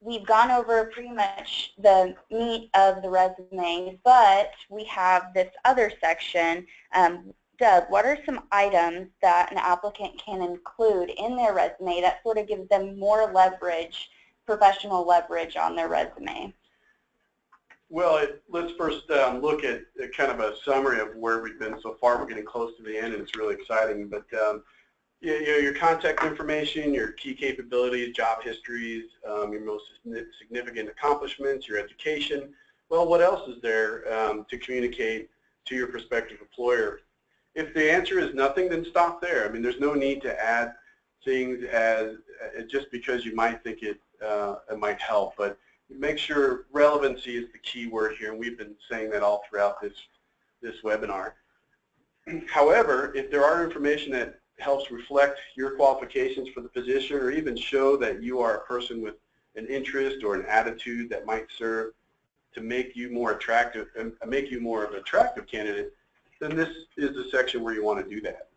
we've gone over pretty much the meat of the resume, but we have this other section. Um, Doug, what are some items that an applicant can include in their resume that sort of gives them more leverage professional leverage on their resume? Well, it, let's first um, look at, kind of a summary of where we've been so far. We're getting close to the end, and it's really exciting. But um, you, you know, your contact information, your key capabilities, job histories, um, your most significant accomplishments, your education. Well, what else is there um, to communicate to your prospective employer? If the answer is nothing, then stop there. I mean, there's no need to add things as uh, just because you might think it uh, it might help. But make sure relevancy is the key word here, and we've been saying that all throughout this, this webinar. However, if there are information that helps reflect your qualifications for the position or even show that you are a person with an interest or an attitude that might serve to make you more attractive and make you more of an attractive candidate, then this is the section where you want to do that.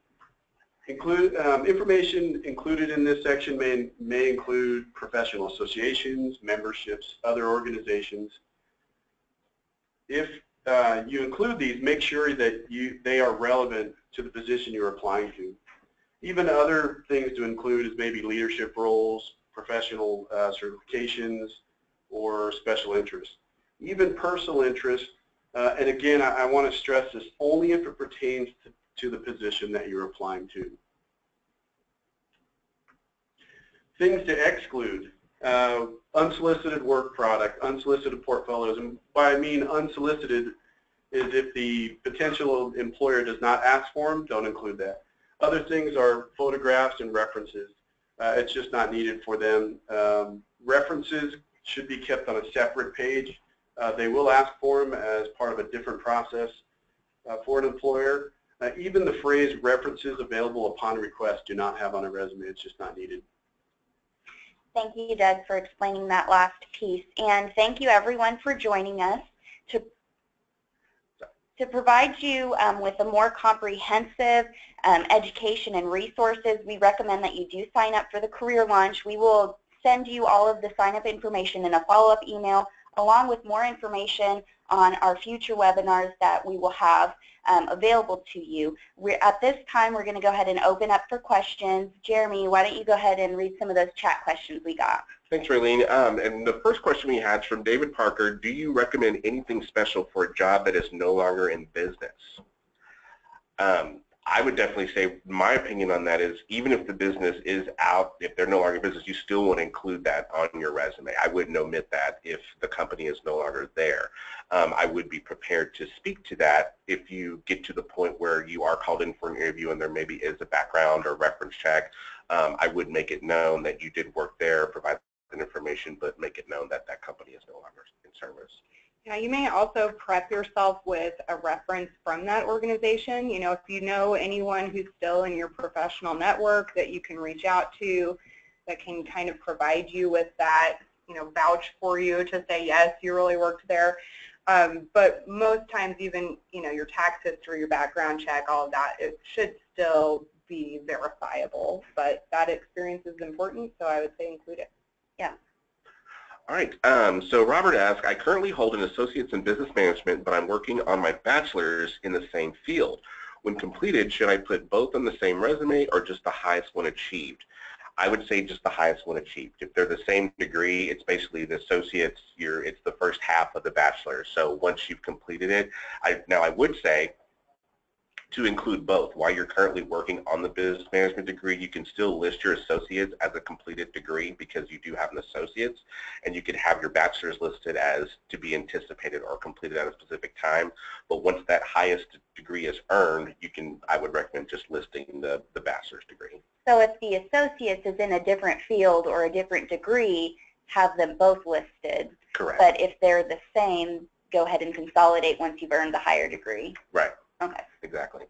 Include, um, information included in this section may, may include professional associations, memberships, other organizations. If uh, you include these, make sure that you, they are relevant to the position you're applying to. Even other things to include is maybe leadership roles, professional uh, certifications, or special interests. Even personal interests, uh, and again, I, I want to stress this only if it pertains to, to the position that you're applying to. Things to exclude, uh, unsolicited work product, unsolicited portfolios, and by I mean unsolicited is if the potential employer does not ask for them, don't include that. Other things are photographs and references. Uh, it's just not needed for them. Um, references should be kept on a separate page. Uh, they will ask for them as part of a different process uh, for an employer. Uh, even the phrase references available upon request do not have on a resume. It's just not needed. Thank you, Doug, for explaining that last piece. And thank you, everyone, for joining us. To, to provide you um, with a more comprehensive um, education and resources, we recommend that you do sign up for the Career Launch. We will send you all of the sign-up information in a follow-up email along with more information on our future webinars that we will have um, available to you. We're, at this time, we're going to go ahead and open up for questions. Jeremy, why don't you go ahead and read some of those chat questions we got. Thanks, Raylene. Um, and the first question we had is from David Parker. Do you recommend anything special for a job that is no longer in business? Um, I would definitely say my opinion on that is even if the business is out, if they're no longer in business, you still want to include that on your resume. I wouldn't omit that if the company is no longer there. Um, I would be prepared to speak to that if you get to the point where you are called in for an interview and there maybe is a background or reference check. Um, I would make it known that you did work there, provide information, but make it known that that company is no longer in service. Yeah, you may also prep yourself with a reference from that organization. You know, if you know anyone who's still in your professional network that you can reach out to that can kind of provide you with that, you know, vouch for you to say, yes, you really worked there. Um, but most times even, you know, your tax history, your background check, all of that, it should still be verifiable. But that experience is important, so I would say include it. Yeah. All right, um, so Robert asked, I currently hold an Associate's in Business Management, but I'm working on my bachelor's in the same field. When completed, should I put both on the same resume or just the highest one achieved? I would say just the highest one achieved. If they're the same degree, it's basically the associate's, you're, it's the first half of the bachelor. So once you've completed it, I, now I would say to include both. While you're currently working on the business management degree, you can still list your associates as a completed degree because you do have an associate's, and you could have your bachelor's listed as to be anticipated or completed at a specific time. But once that highest degree is earned, you can, I would recommend just listing the, the bachelor's degree. So if the associate's is in a different field or a different degree, have them both listed. Correct. But if they're the same, go ahead and consolidate once you've earned the higher degree. Right. Okay. Exactly.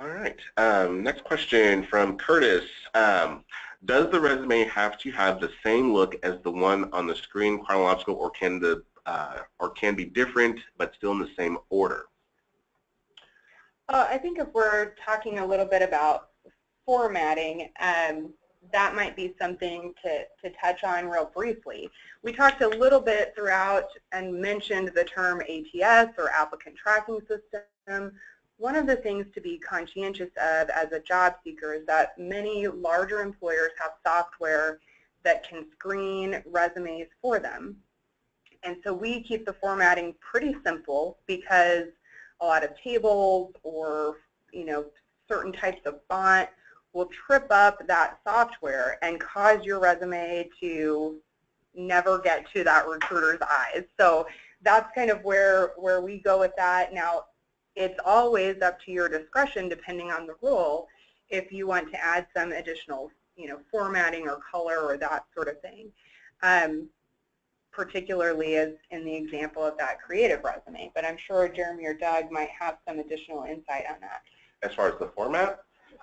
All right. Um, next question from Curtis. Um, does the resume have to have the same look as the one on the screen, chronological, or can the uh, or can be different but still in the same order? Uh, I think if we're talking a little bit about formatting, um, that might be something to, to touch on real briefly. We talked a little bit throughout and mentioned the term ATS or applicant tracking system. One of the things to be conscientious of as a job seeker is that many larger employers have software that can screen resumes for them. And so we keep the formatting pretty simple because a lot of tables or you know certain types of font will trip up that software and cause your resume to never get to that recruiter's eyes. So that's kind of where, where we go with that. Now, it's always up to your discretion, depending on the role, if you want to add some additional you know, formatting or color or that sort of thing. Um, particularly as in the example of that creative resume. But I'm sure Jeremy or Doug might have some additional insight on that. As far as the format,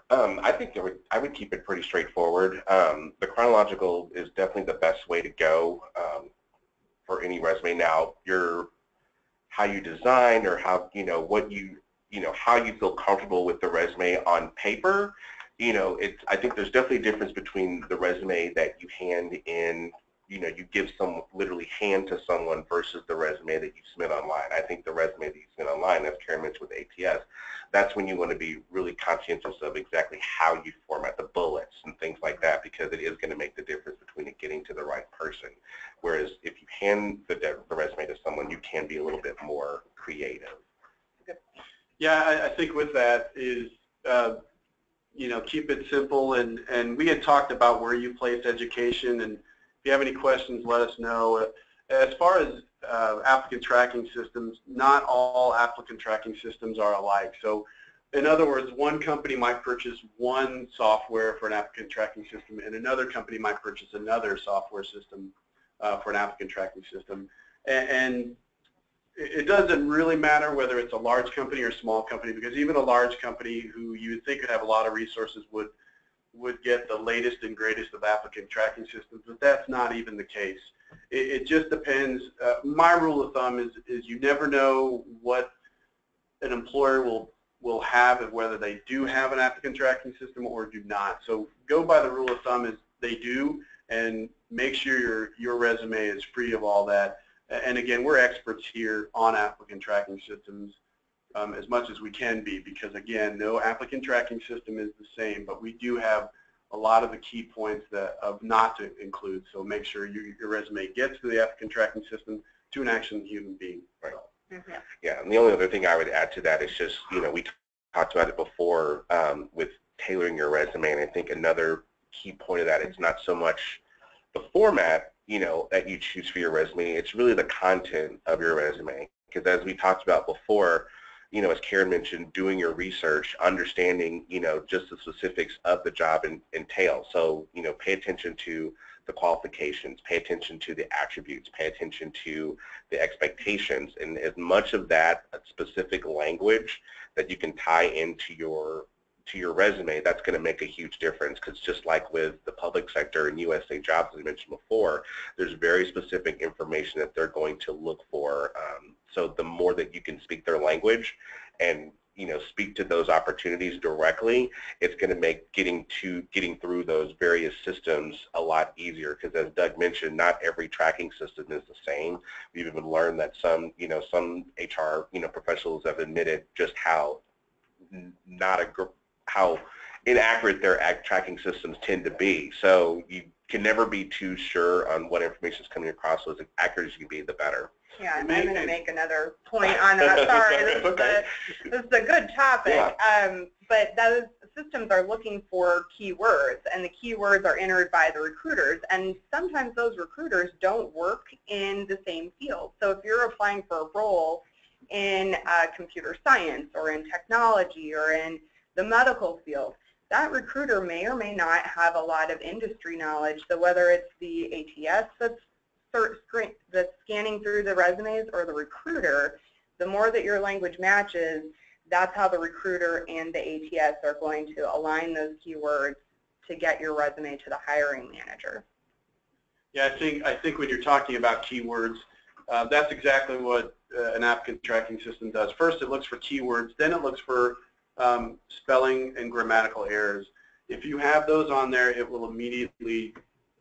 Um, I think would, I would keep it pretty straightforward. Um, the chronological is definitely the best way to go um, for any resume. Now, your how you design or how you know what you you know how you feel comfortable with the resume on paper. You know, it's I think there's definitely a difference between the resume that you hand in you know, you give some literally hand to someone versus the resume that you submit online. I think the resume that you submit online, as Karen mentioned with ATS, that's when you want to be really conscientious of exactly how you format the bullets and things like that because it is going to make the difference between it getting to the right person. Whereas if you hand the, the resume to someone, you can be a little bit more creative. Yeah, I, I think with that is, uh, you know, keep it simple. And, and we had talked about where you place education and you have any questions, let us know. As far as uh, applicant tracking systems, not all applicant tracking systems are alike. So in other words, one company might purchase one software for an applicant tracking system and another company might purchase another software system uh, for an applicant tracking system. And, and it doesn't really matter whether it's a large company or a small company because even a large company who you would think could have a lot of resources would would get the latest and greatest of applicant tracking systems, but that's not even the case. It, it just depends. Uh, my rule of thumb is, is you never know what an employer will will have and whether they do have an applicant tracking system or do not. So go by the rule of thumb is they do and make sure your, your resume is free of all that. And again, we're experts here on applicant tracking systems um, as much as we can be because again, no applicant tracking system is the same, but we do have a lot of the key points that of not to include. So make sure you, your resume gets to the applicant tracking system to an actual human being. Right. Mm-hmm. Yeah, and the only other thing I would add to that is just, you know, we talked about it before um, with tailoring your resume, and I think another key point of that is not so much the format, you know, that you choose for your resume, it's really the content of your resume. Because as we talked about before, you know, as Karen mentioned, doing your research, understanding, you know, just the specifics of the job in, entails. So, you know, pay attention to the qualifications, pay attention to the attributes, pay attention to the expectations, and as much of that specific language that you can tie into your to your resume, that's going to make a huge difference because just like with the public sector and USA Jobs, as I mentioned before, there's very specific information that they're going to look for. Um, so the more that you can speak their language and you know speak to those opportunities directly, it's going to make getting to getting through those various systems a lot easier because as Doug mentioned, not every tracking system is the same. We've even learned that some you know some HR you know professionals have admitted just how not a how inaccurate their act tracking systems tend to be. So you can never be too sure on what information is coming across. So as accurate as you can be, the better. Yeah, and I'm going to make another point (laughs) on that. Sorry, this, is a, this is a good topic. Yeah. Um, but those systems are looking for keywords, and the keywords are entered by the recruiters. And sometimes those recruiters don't work in the same field. So if you're applying for a role in uh, computer science or in technology or in the medical field, that recruiter may or may not have a lot of industry knowledge. So whether it's the ATS that's, that's scanning through the resumes or the recruiter, the more that your language matches, that's how the recruiter and the ATS are going to align those keywords to get your resume to the hiring manager. Yeah, I think I think when you're talking about keywords, uh, that's exactly what uh, an applicant tracking system does. First, it looks for keywords, then it looks for um, spelling and grammatical errors. If you have those on there, it will immediately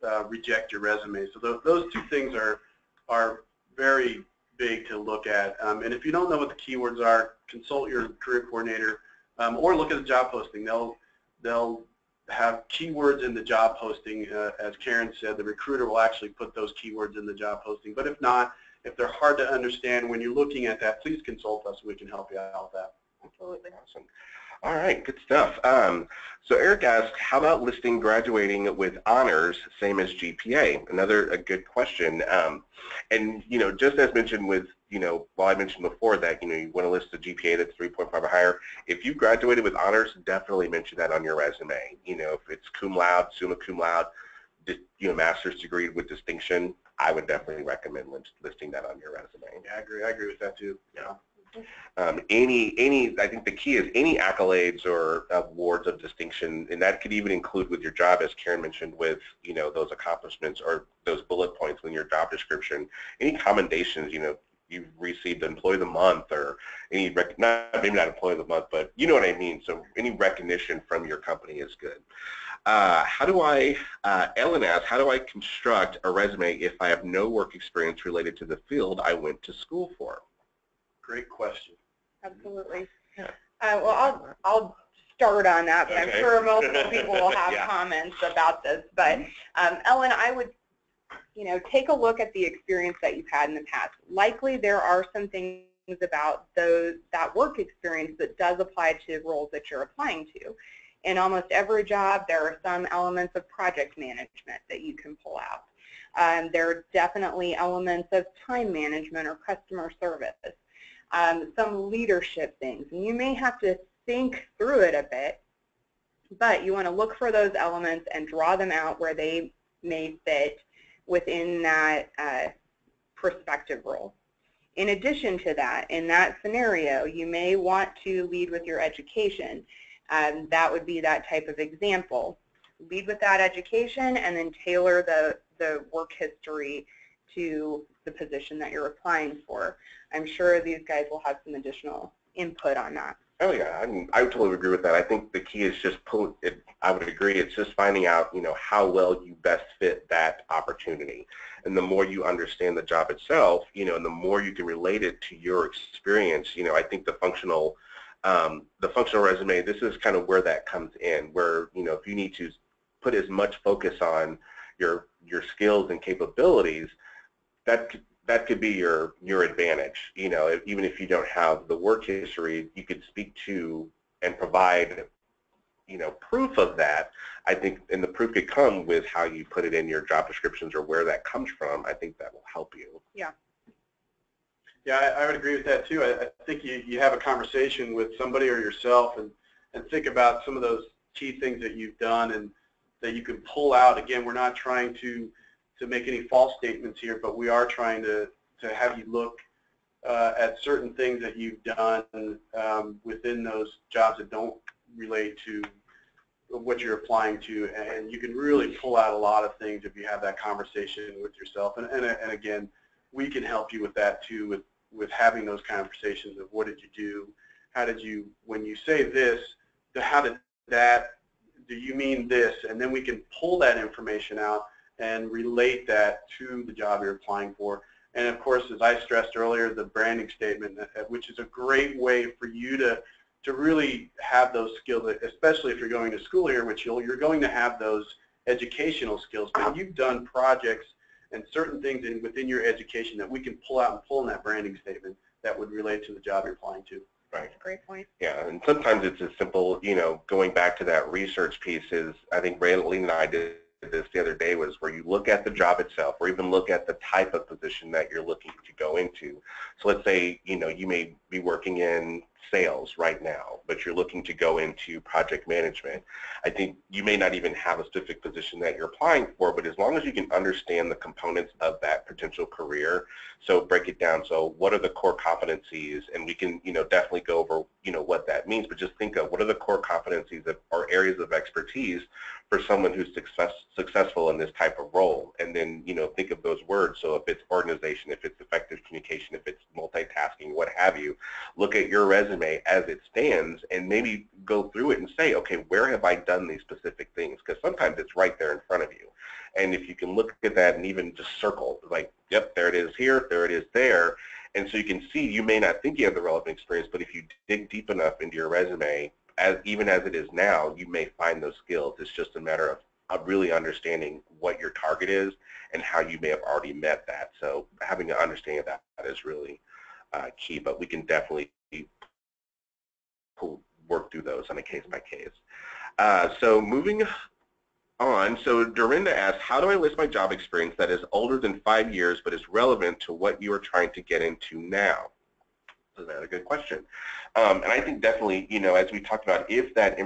uh, reject your resume. So th those two things are, are very big to look at. Um, and if you don't know what the keywords are, consult your career coordinator um, or look at the job posting. They'll, they'll have keywords in the job posting. Uh, as Karen said, the recruiter will actually put those keywords in the job posting. But if not, if they're hard to understand when you're looking at that, please consult us. We can help you out with that. Absolutely. Awesome. All right, good stuff. Um, so Eric asked, how about listing graduating with honors, same as GPA? Another a good question. Um, and, you know, just as mentioned with, you know, well, I mentioned before that, you know, you want to list a GPA that's 3.5 or higher. If you graduated with honors, definitely mention that on your resume. You know, if it's cum laude, summa cum laude, you know, master's degree with distinction, I would definitely recommend listing that on your resume. Yeah, I agree. I agree with that too. Yeah Um, any, any, I think the key is any accolades or awards of distinction, and that could even include with your job, as Karen mentioned, with, you know, those accomplishments or those bullet points in your job description. Any commendations, you know, you've received Employee of the Month or any, rec- not, maybe not Employee of the Month, but you know what I mean. So any recognition from your company is good. Uh, how do I, uh, Ellen asks, how do I construct a resume if I have no work experience related to the field I went to school for? Great question. Absolutely. Yeah. Uh, well, I'll, I'll start on that, but I'm sure multiple (laughs) people will have Yeah. comments about this. But um, Ellen, I would, you know, take a look at the experience that you've had in the past. Likely there are some things about those that work experience that does apply to roles that you're applying to. In almost every job, there are some elements of project management that you can pull out. Um, there are definitely elements of time management or customer service um, some leadership things. And you may have to think through it a bit, but you want to look for those elements and draw them out where they may fit within that uh, prospective role. In addition to that, in that scenario, you may want to lead with your education. Um, that would be that type of example. Lead with that education and then tailor the, the work history to the position that you're applying for. I'm sure these guys will have some additional input on that. Oh yeah, I, mean, I totally agree with that. I think the key is just pull it. I would agree. It's just finding out, you know, how well you best fit that opportunity, and the more you understand the job itself, you know, and the more you can relate it to your experience, you know, I think the functional, um, the functional resume. This is kind of where that comes in, where you know, if you need to put as much focus on your your skills and capabilities, that that could be your your advantage. You know, if, even if you don't have the work history, you could speak to and provide, you know, proof of that. I think, and the proof could come with how you put it in your job descriptions or where that comes from. I think that will help you. Yeah, I, I would agree with that too. I, I think you, you have a conversation with somebody or yourself and, and think about some of those key things that you've done and that you can pull out. Again, we're not trying to, to make any false statements here, but we are trying to, to have you look uh, at certain things that you've done um, within those jobs that don't relate to what you're applying to, and you can really pull out a lot of things if you have that conversation with yourself. And, and, and again, we can help you with that too, with, with having those conversations of what did you do, how did you, when you say this, how did that, do you mean this, and then we can pull that information out and relate that to the job you're applying for. And of course, as I stressed earlier, the branding statement, uh, which is a great way for you to to really have those skills, especially if you're going to school here, which you'll, you're going to have those educational skills. But you've done projects and certain things in, within your education that we can pull out and pull in that branding statement that would relate to the job you're applying to. Right. Great point. Yeah, and sometimes it's as simple, you know, going back to that research piece is, I think Raylene and I did this the other day was where you look at the job itself or even look at the type of position that you're looking to go into. So let's say, you know, you may be working in sales right now, but you're looking to go into project management. I think you may not even have a specific position that you're applying for, but as long as you can understand the components of that potential career, so break it down. So what are the core competencies? And we can, you know, definitely go over, you know, what that means, but just think of what are the core competencies that are areas of expertise for someone who's success, successful in this type of role. And then, you know, think of those words. So if it's organization, if it's effective communication, if it's multitasking, what have you, look at your resume as it stands and maybe go through it and say, okay, where have I done these specific things? Because sometimes it's right there in front of you. And if you can look at that and even just circle, like, yep, there it is here, there it is there. And so you can see you may not think you have the relevant experience, but if you dig deep enough into your resume, as even as it is now, you may find those skills. It's just a matter of, of really understanding what your target is and how you may have already met that. So having an understanding of that, that is really uh, key, but we can definitely work through those on a case by case. Uh, so moving on, so Dorinda asks, how do I list my job experience that is older than five years but is relevant to what you are trying to get into now? Is that a good question? Um, and I think definitely, you know, as we talked about, if that,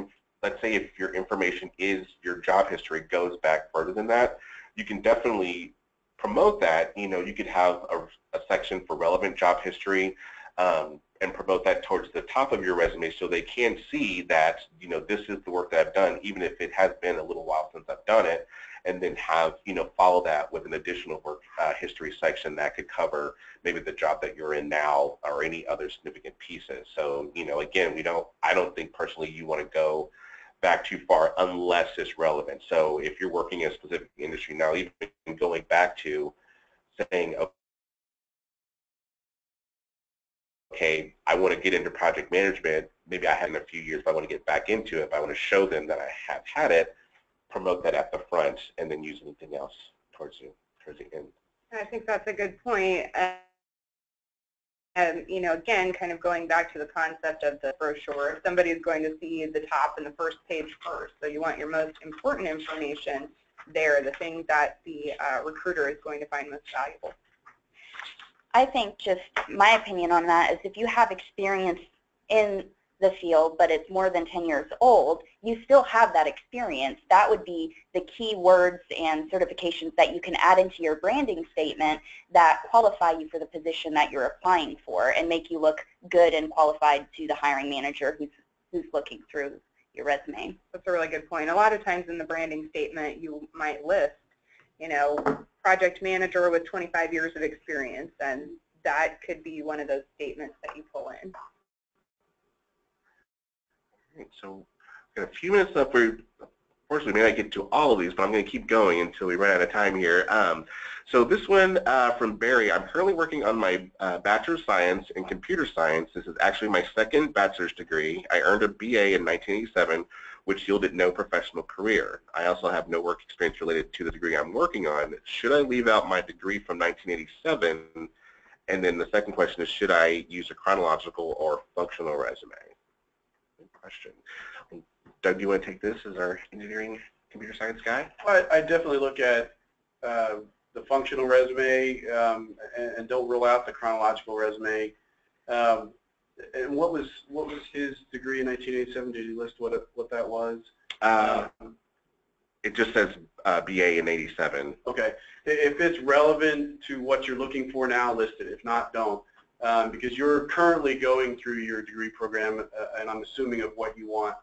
let's say if your information is, your job history goes back further than that, you can definitely promote that. You know, you could have a, a section for relevant job history, um, and promote that towards the top of your resume so they can see that, you know, this is the work that I've done, even if it has been a little while since I've done it, and then have, you know, follow that with an additional work uh, history section that could cover maybe the job that you're in now or any other significant pieces. So, you know, again, we don't, I don't think personally you want to go back too far unless it's relevant. So if you're working in a specific industry now, even going back to saying, okay, I want to get into project management. Maybe I hadn't in a few years, but I want to get back into it. But I want to show them that I have had it, promote that at the front, and then use anything else towards the, towards the end. I think that's a good point. Uh, And, you know, again, kind of going back to the concept of the brochure, if somebody's going to see the top and the first page first, so you want your most important information there, the thing that the uh, recruiter is going to find most valuable. I think just my opinion on that is if you have experience in the field, but it's more than 10 years old, you still have that experience. That would be the key words and certifications that you can add into your branding statement that qualify you for the position that you're applying for and make you look good and qualified to the hiring manager who's, who's looking through your resume. That's a really good point. A lot of times in the branding statement, you might list, you know, project manager with 25 years of experience, and that could be one of those statements that you pull in. Right, so we've got a few minutes left. We unfortunately may not get to all of these, but I'm going to keep going until we run out of time here. Um, so this one uh, from Barry, I'm currently working on my uh, Bachelor of Science in Computer Science. This is actually my second bachelor's degree. I earned a BA in 1987, which yielded no professional career. I also have no work experience related to the degree I'm working on. Should I leave out my degree from 1987? And then the second question is, should I use a chronological or functional resume? Question. Doug, do you want to take this as our engineering computer science guy? I, I definitely look at uh, the functional resume um, and, and don't rule out the chronological resume. Um, and what was what was his degree in 1987? Did he list what it, what that was? Uh, Um, it just says uh, BA in 87. Okay. If it's relevant to what you're looking for now, list it. If not, don't. Um, because you're currently going through your degree program, uh, and I'm assuming of what you want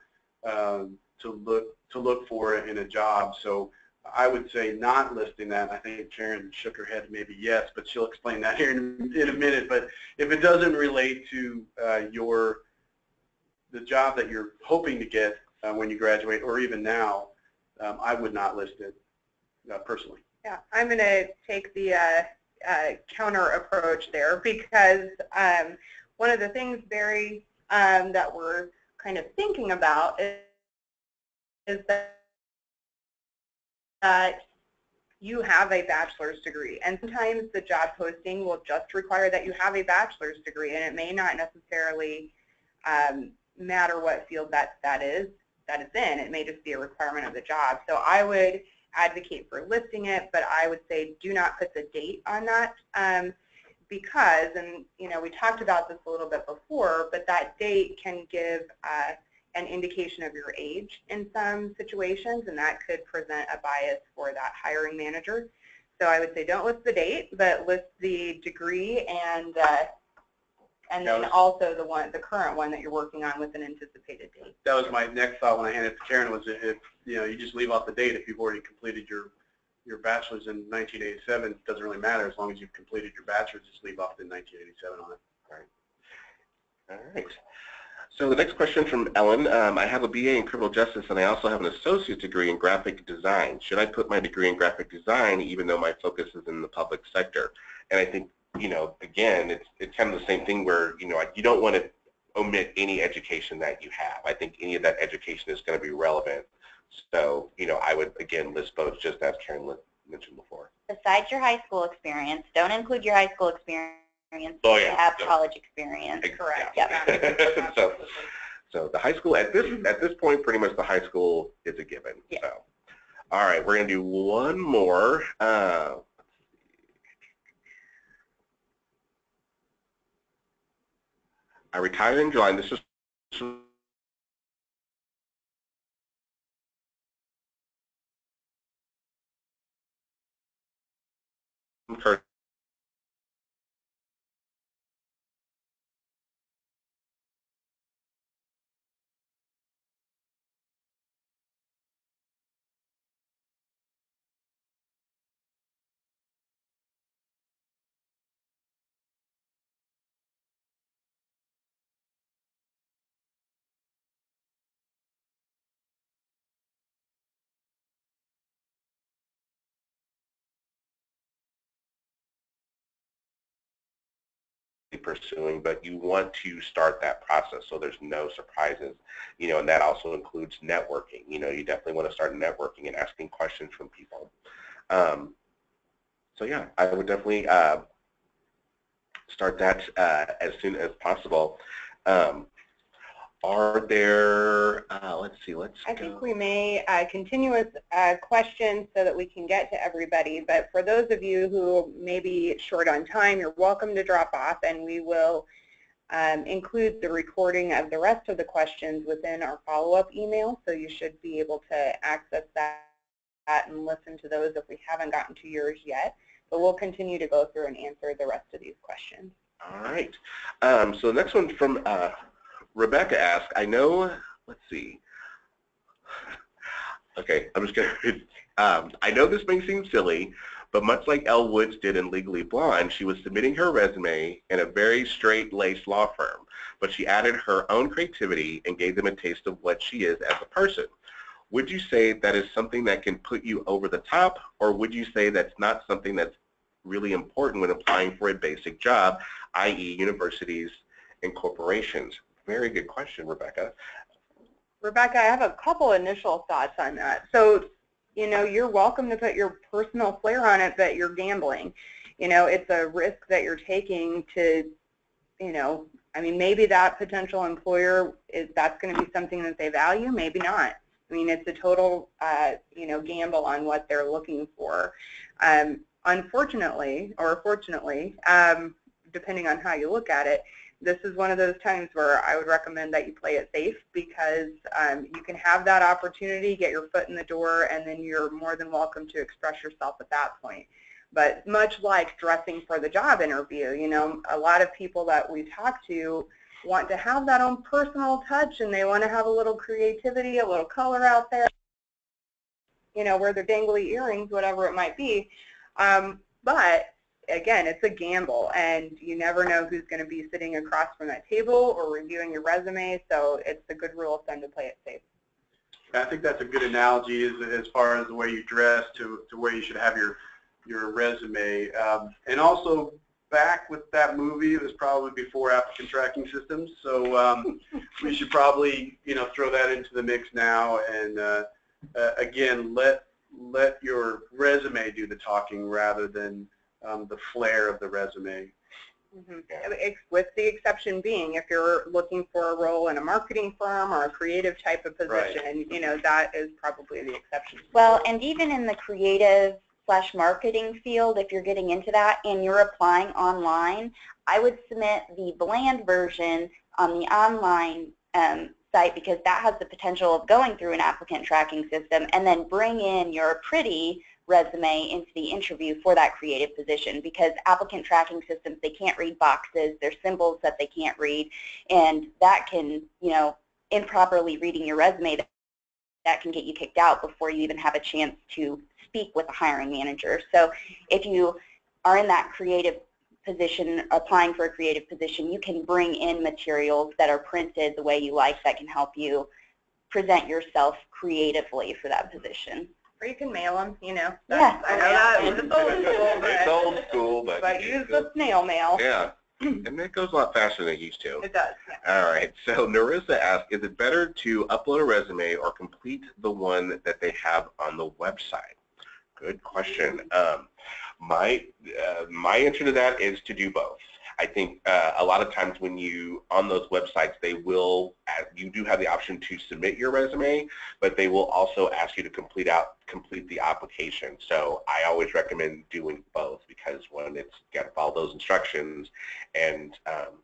um, to look to look for in a job. So I would say not listing that. I think Karen shook her head maybe yes, but she'll explain that (laughs) here in, in a minute. But if it doesn't relate to uh, your the job that you're hoping to get uh, when you graduate, or even now, um, I would not list it uh, personally. Yeah, I'm going to take the uh, counter approach there because um, one of the things, Barry, um, that we're kind of thinking about is, is that, that you have a bachelor's degree. And sometimes the job posting will just require that you have a bachelor's degree, and it may not necessarily um, matter what field that, that is that it's in. It may just be a requirement of the job. So I would advocate for listing it, but I would say do not put the date on that um, because, and you know, we talked about this a little bit before, but that date can give uh, an indication of your age in some situations, and that could present a bias for that hiring manager. So I would say don't list the date, but list the degree and uh, and That then was- also the one, the current one that you're working on with an anticipated date. That was my next thought when I handed it to Karen was if, you know, you just leave off the date if you've already completed your, your bachelor's in 1987, it doesn't really matter as long as you've completed your bachelor's, just leave off the 1987 on it. All right. So the next question from Ellen. Um, I have a BA in criminal justice and I also have an associate degree in graphic design. Should I put my degree in graphic design even though my focus is in the public sector? And I think, you know, again, it's, it's kind of the same thing where, you know, you don't want to omit any education that you have. I think any of that education is going to be relevant. So, you know, I would, again, list both just as Karen mentioned before. Besides your high school experience, don't include your high school experience. Oh, yeah. Have Yeah. college experience. Correct. Yeah. (laughs) so, so the high school at this at this point, pretty much the high school is a given. Yeah. So, all right, we're gonna do one more. Uh, I retired in July. And this is pursuing, but you want to start that process so there's no surprises. You know, and that also includes networking. You know, you definitely want to start networking and asking questions from people. Um, so yeah, I would definitely uh, start that uh, as soon as possible. Um, are there, uh, let's see, let's I go. think we may uh, continue with uh, questions so that we can get to everybody. But for those of you who may be short on time, you're welcome to drop off, and we will um, include the recording of the rest of the questions within our follow-up email. So you should be able to access that and listen to those if we haven't gotten to yours yet. But we'll continue to go through and answer the rest of these questions. All right. Um, so the next one from uh, Rebecca asked, I know, let's see. (sighs) Okay, I'm just going (laughs) to, um, I know this may seem silly, but much like Elle Woods did in Legally Blonde, she was submitting her resume in a very straight-laced law firm, but she added her own creativity and gave them a taste of what she is as a person. Would you say that is something that can put you over the top, or would you say that's not something that's really important when applying for a basic job, i.e. universities and corporations? Very good question, Rebecca. Rebecca, I have a couple initial thoughts on that. So, you know, you're welcome to put your personal flair on it, but you're gambling. You know, it's a risk that you're taking to, you know, I mean, maybe that potential employer, is that's going to be something that they value, maybe not. I mean, it's a total, uh, you know, gamble on what they're looking for. Um, unfortunately, or fortunately, um, depending on how you look at it, this is one of those times where I would recommend that you play it safe because um, you can have that opportunity, get your foot in the door, and then you're more than welcome to express yourself at that point. But much like dressing for the job interview, you know, a lot of people that we talk to want to have that own personal touch and they want to have a little creativity, a little color out there, you know, wear their dangly earrings, whatever it might be. Um, but again, it's a gamble, and you never know who's going to be sitting across from that table or reviewing your resume, so it's a good rule of thumb to play it safe. I think that's a good analogy as, as far as the way you dress to, to where you should have your, your resume. Um, and also, back with that movie, it was probably before applicant tracking systems, so um, (laughs) we should probably, you know, throw that into the mix now and, uh, uh, again, let, let your resume do the talking rather than um, the flair of the resume. Mm -hmm. With the exception being, if you're looking for a role in a marketing firm or a creative type of position, right. you know, that is probably the exception. Well, and even in the creative slash marketing field, if you're getting into that and you're applying online, I would submit the bland version on the online um, site because that has the potential of going through an applicant tracking system and then bring in your pretty resume into the interview for that creative position because applicant tracking systems, they can't read boxes, there's symbols that they can't read, and that can, you know, improperly reading your resume, that can get you kicked out before you even have a chance to speak with a hiring manager. So if you are in that creative position, applying for a creative position, you can bring in materials that are printed the way you like that can help you present yourself creatively for that position. Or you can mail them, you know. Yeah. I know that was old school, (laughs) It's but, old school, but. but use the snail mail. Yeah, and it goes a lot faster than it used to. It does, yeah. All right, so Narissa asked, is it better to upload a resume or complete the one that they have on the website? Good question. Um, my, uh, my answer to that is to do both. I think uh, a lot of times when you, on those websites, they will, you do have the option to submit your resume, but they will also ask you to complete out, complete the application. So I always recommend doing both because when it's got to follow those instructions and um,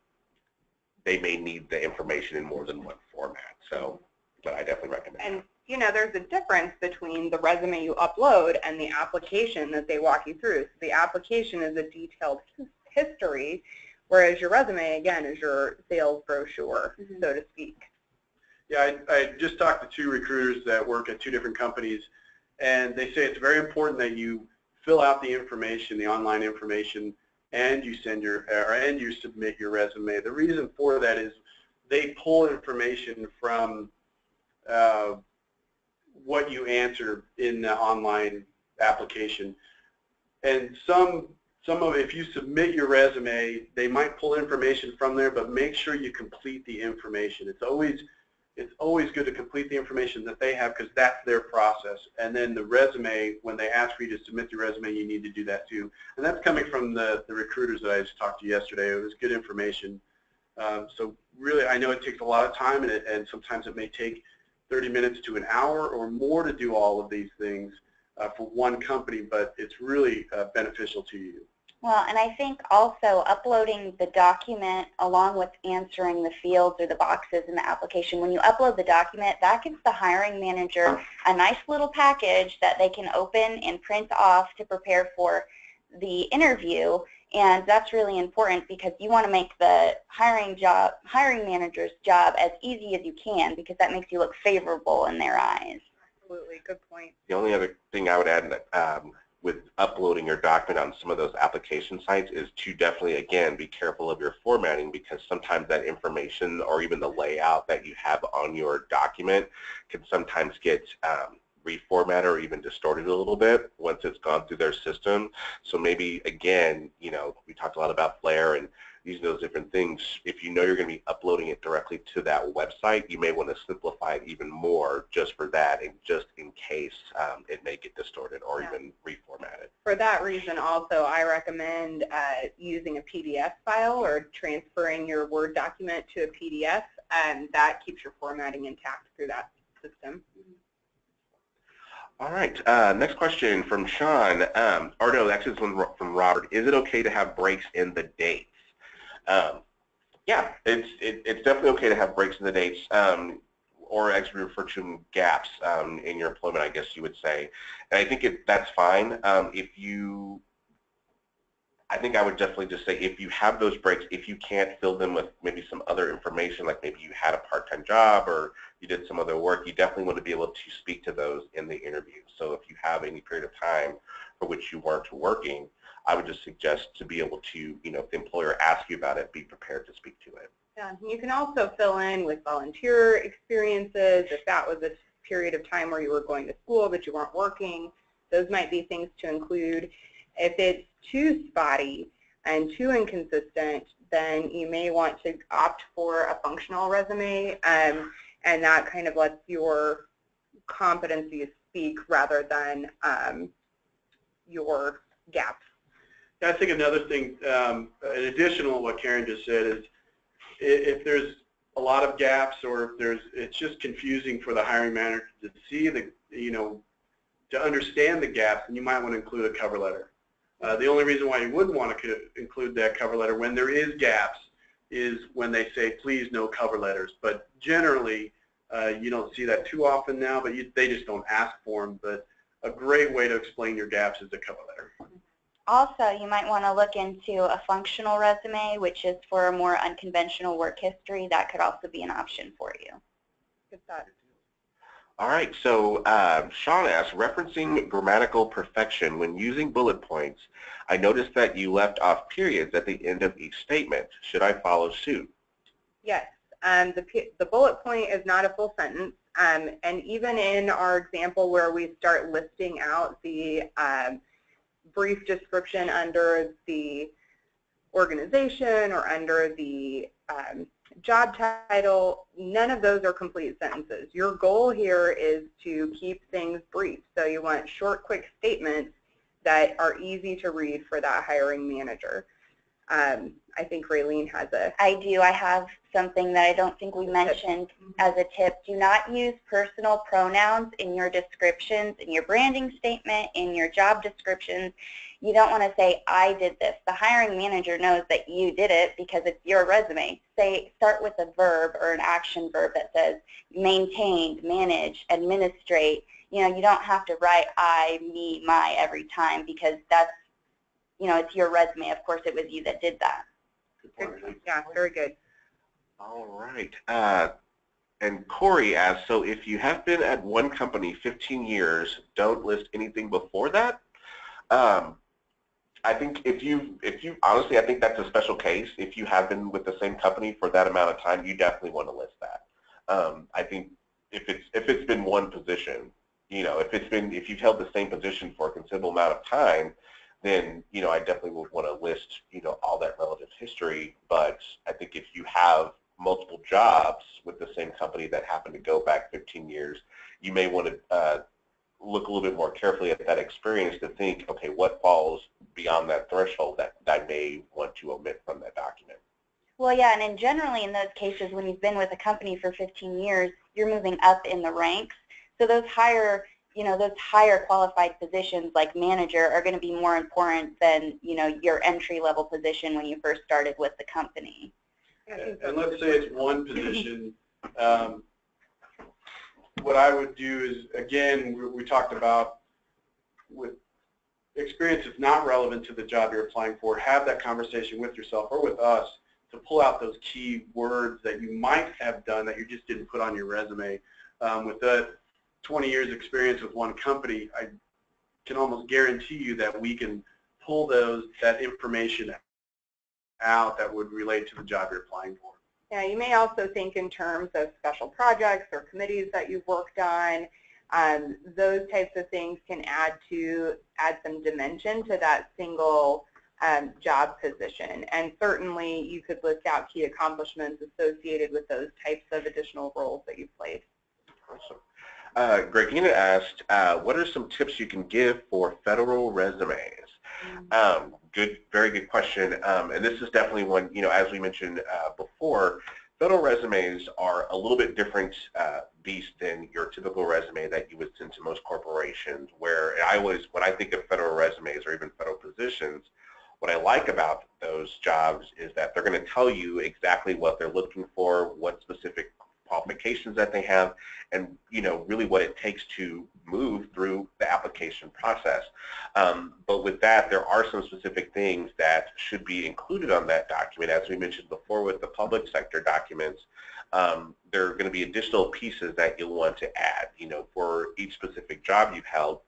they may need the information in more than one format. So, but I definitely recommend and, you know, there's a difference between the resume you upload and the application that they walk you through. So the application is a detailed history, whereas your resume, again, is your sales brochure, mm -hmm. so to speak. Yeah, I, I just talked to two recruiters that work at two different companies, and they say it's very important that you fill out the information, the online information, and you send your, or, and you submit your resume. The reason for that is they pull information from uh, what you answer in the online application. And some some of, if you submit your resume, they might pull information from there, but make sure you complete the information. It's always, it's always good to complete the information that they have because that's their process. And then the resume, when they ask for you to submit your resume, you need to do that too. And that's coming from the, the recruiters that I just talked to yesterday. It was good information. Um, so really, I know it takes a lot of time and, it, and sometimes it may take 30 minutes to an hour or more to do all of these things uh, for one company, but it's really uh, beneficial to you. Well, and I think also uploading the document along with answering the fields or the boxes in the application, when you upload the document, that gives the hiring manager a nice little package that they can open and print off to prepare for the interview. And that's really important because you want to make the hiring job, hiring manager's job as easy as you can because that makes you look favorable in their eyes. Absolutely, good point. The only other thing I would add um, with uploading your document on some of those application sites is to definitely, again, be careful of your formatting because sometimes that information or even the layout that you have on your document can sometimes get um, reformatted or even distorted a little bit once it's gone through their system. So maybe, again, you know, we talked a lot about Flair and using those different things, if you know you're going to be uploading it directly to that website, you may want to simplify it even more just for that and just in case um, it may get distorted or Yeah. even reformatted. For that reason also, I recommend uh, using a PDF file or transferring your Word document to a PDF, and that keeps your formatting intact through that system. All right, uh, next question from Sean, um, or no, actually it's one from Robert. Is it okay to have breaks in the dates? Um, yeah, it's it, it's definitely okay to have breaks in the dates, um, or as we refer to gaps um, in your employment, I guess you would say. And I think it, that's fine. Um, if you, I think I would definitely just say if you have those breaks, if you can't fill them with maybe some other information, like maybe you had a part-time job or you did some other work, you definitely want to be able to speak to those in the interview. So if you have any period of time for which you weren't working, I would just suggest to be able to, you know, if the employer asks you about it, be prepared to speak to it. Yeah, you can also fill in with volunteer experiences, if that was a period of time where you were going to school but you weren't working, those might be things to include. If it's too spotty and too inconsistent, then you may want to opt for a functional resume, um, and that kind of lets your competencies speak rather than um, your gaps. I think another thing, um, in addition what Karen just said, is if there's a lot of gaps or if there's, it's just confusing for the hiring manager to see the, you know, to understand the gaps, then you might want to include a cover letter. Uh, the only reason why you wouldn't want to include that cover letter when there is gaps is when they say, please no cover letters. But generally, uh, you don't see that too often now, but you, they just don't ask for them. But a great way to explain your gaps is a cover letter. Also, you might want to look into a functional resume, which is for a more unconventional work history. That could also be an option for you. Good thought. All right, so uh, Sean asks, referencing grammatical perfection when using bullet points, I noticed that you left off periods at the end of each statement. Should I follow suit? Yes, um, the, the bullet point is not a full sentence, um, and even in our example where we start listing out the um, brief description under the organization or under the um, job title, none of those are complete sentences. Your goal here is to keep things brief, so you want short, quick statements that are easy to read for that hiring manager. Um, I think Raylene has a I do. I have something that I don't think we mentioned mm-hmm. as a tip. Do not use personal pronouns in your descriptions, in your branding statement, in your job descriptions. You don't want to say, I did this. The hiring manager knows that you did it because it's your resume. Say, start with a verb or an action verb that says maintained, manage, administrate. You know, you don't have to write I, me, my every time because that's, you know, it's your resume. Of course, it was you that did that. Yeah, very good. All right. Uh, and Corey asks, so if you have been at one company 15 years, don't list anything before that? Um, I think if you, if you, honestly, I think that's a special case. If you have been with the same company for that amount of time, you definitely want to list that. Um, I think if it's, if it's been one position, you know, if it's been, if you've held the same position for a considerable amount of time, then, you know, I definitely would want to list, you know, all that relative history. But I think if you have multiple jobs with the same company that happen to go back 15 years, you may want to uh, look a little bit more carefully at that experience to think, okay, what falls beyond that threshold that I may want to omit from that document. Well, yeah, and in generally in those cases, when you've been with a company for 15 years, you're moving up in the ranks. So those higher, you know, those higher qualified positions like manager are going to be more important than, you know, your entry level position when you first started with the company. And and let's say it's one (clears throat) position, um, what I would do is, again, we, we talked about with experience that's not relevant to the job you're applying for, have that conversation with yourself or with us to pull out those key words that you might have done that you just didn't put on your resume. Um, with that 20 years experience with one company, I can almost guarantee you that we can pull those that information out that would relate to the job you're applying for. Yeah, you may also think in terms of special projects or committees that you've worked on. Um, those types of things can add to add some dimension to that single um, job position. And certainly you could list out key accomplishments associated with those types of additional roles that you've played. Awesome. Uh, Gregina asked, uh, what are some tips you can give for federal resumes? Um, good, very good question. Um, and this is definitely one, you know, as we mentioned uh, before, federal resumes are a little bit different uh, beast than your typical resume that you would send to most corporations where I always, when I think of federal resumes or even federal positions, what I like about those jobs is that they're going to tell you exactly what they're looking for, what specific qualifications that they have, and you know really what it takes to move through the application process. Um, but with that, there are some specific things that should be included on that document. As we mentioned before with the public sector documents, um, there are going to be additional pieces that you'll want to add. You know, for each specific job you've held,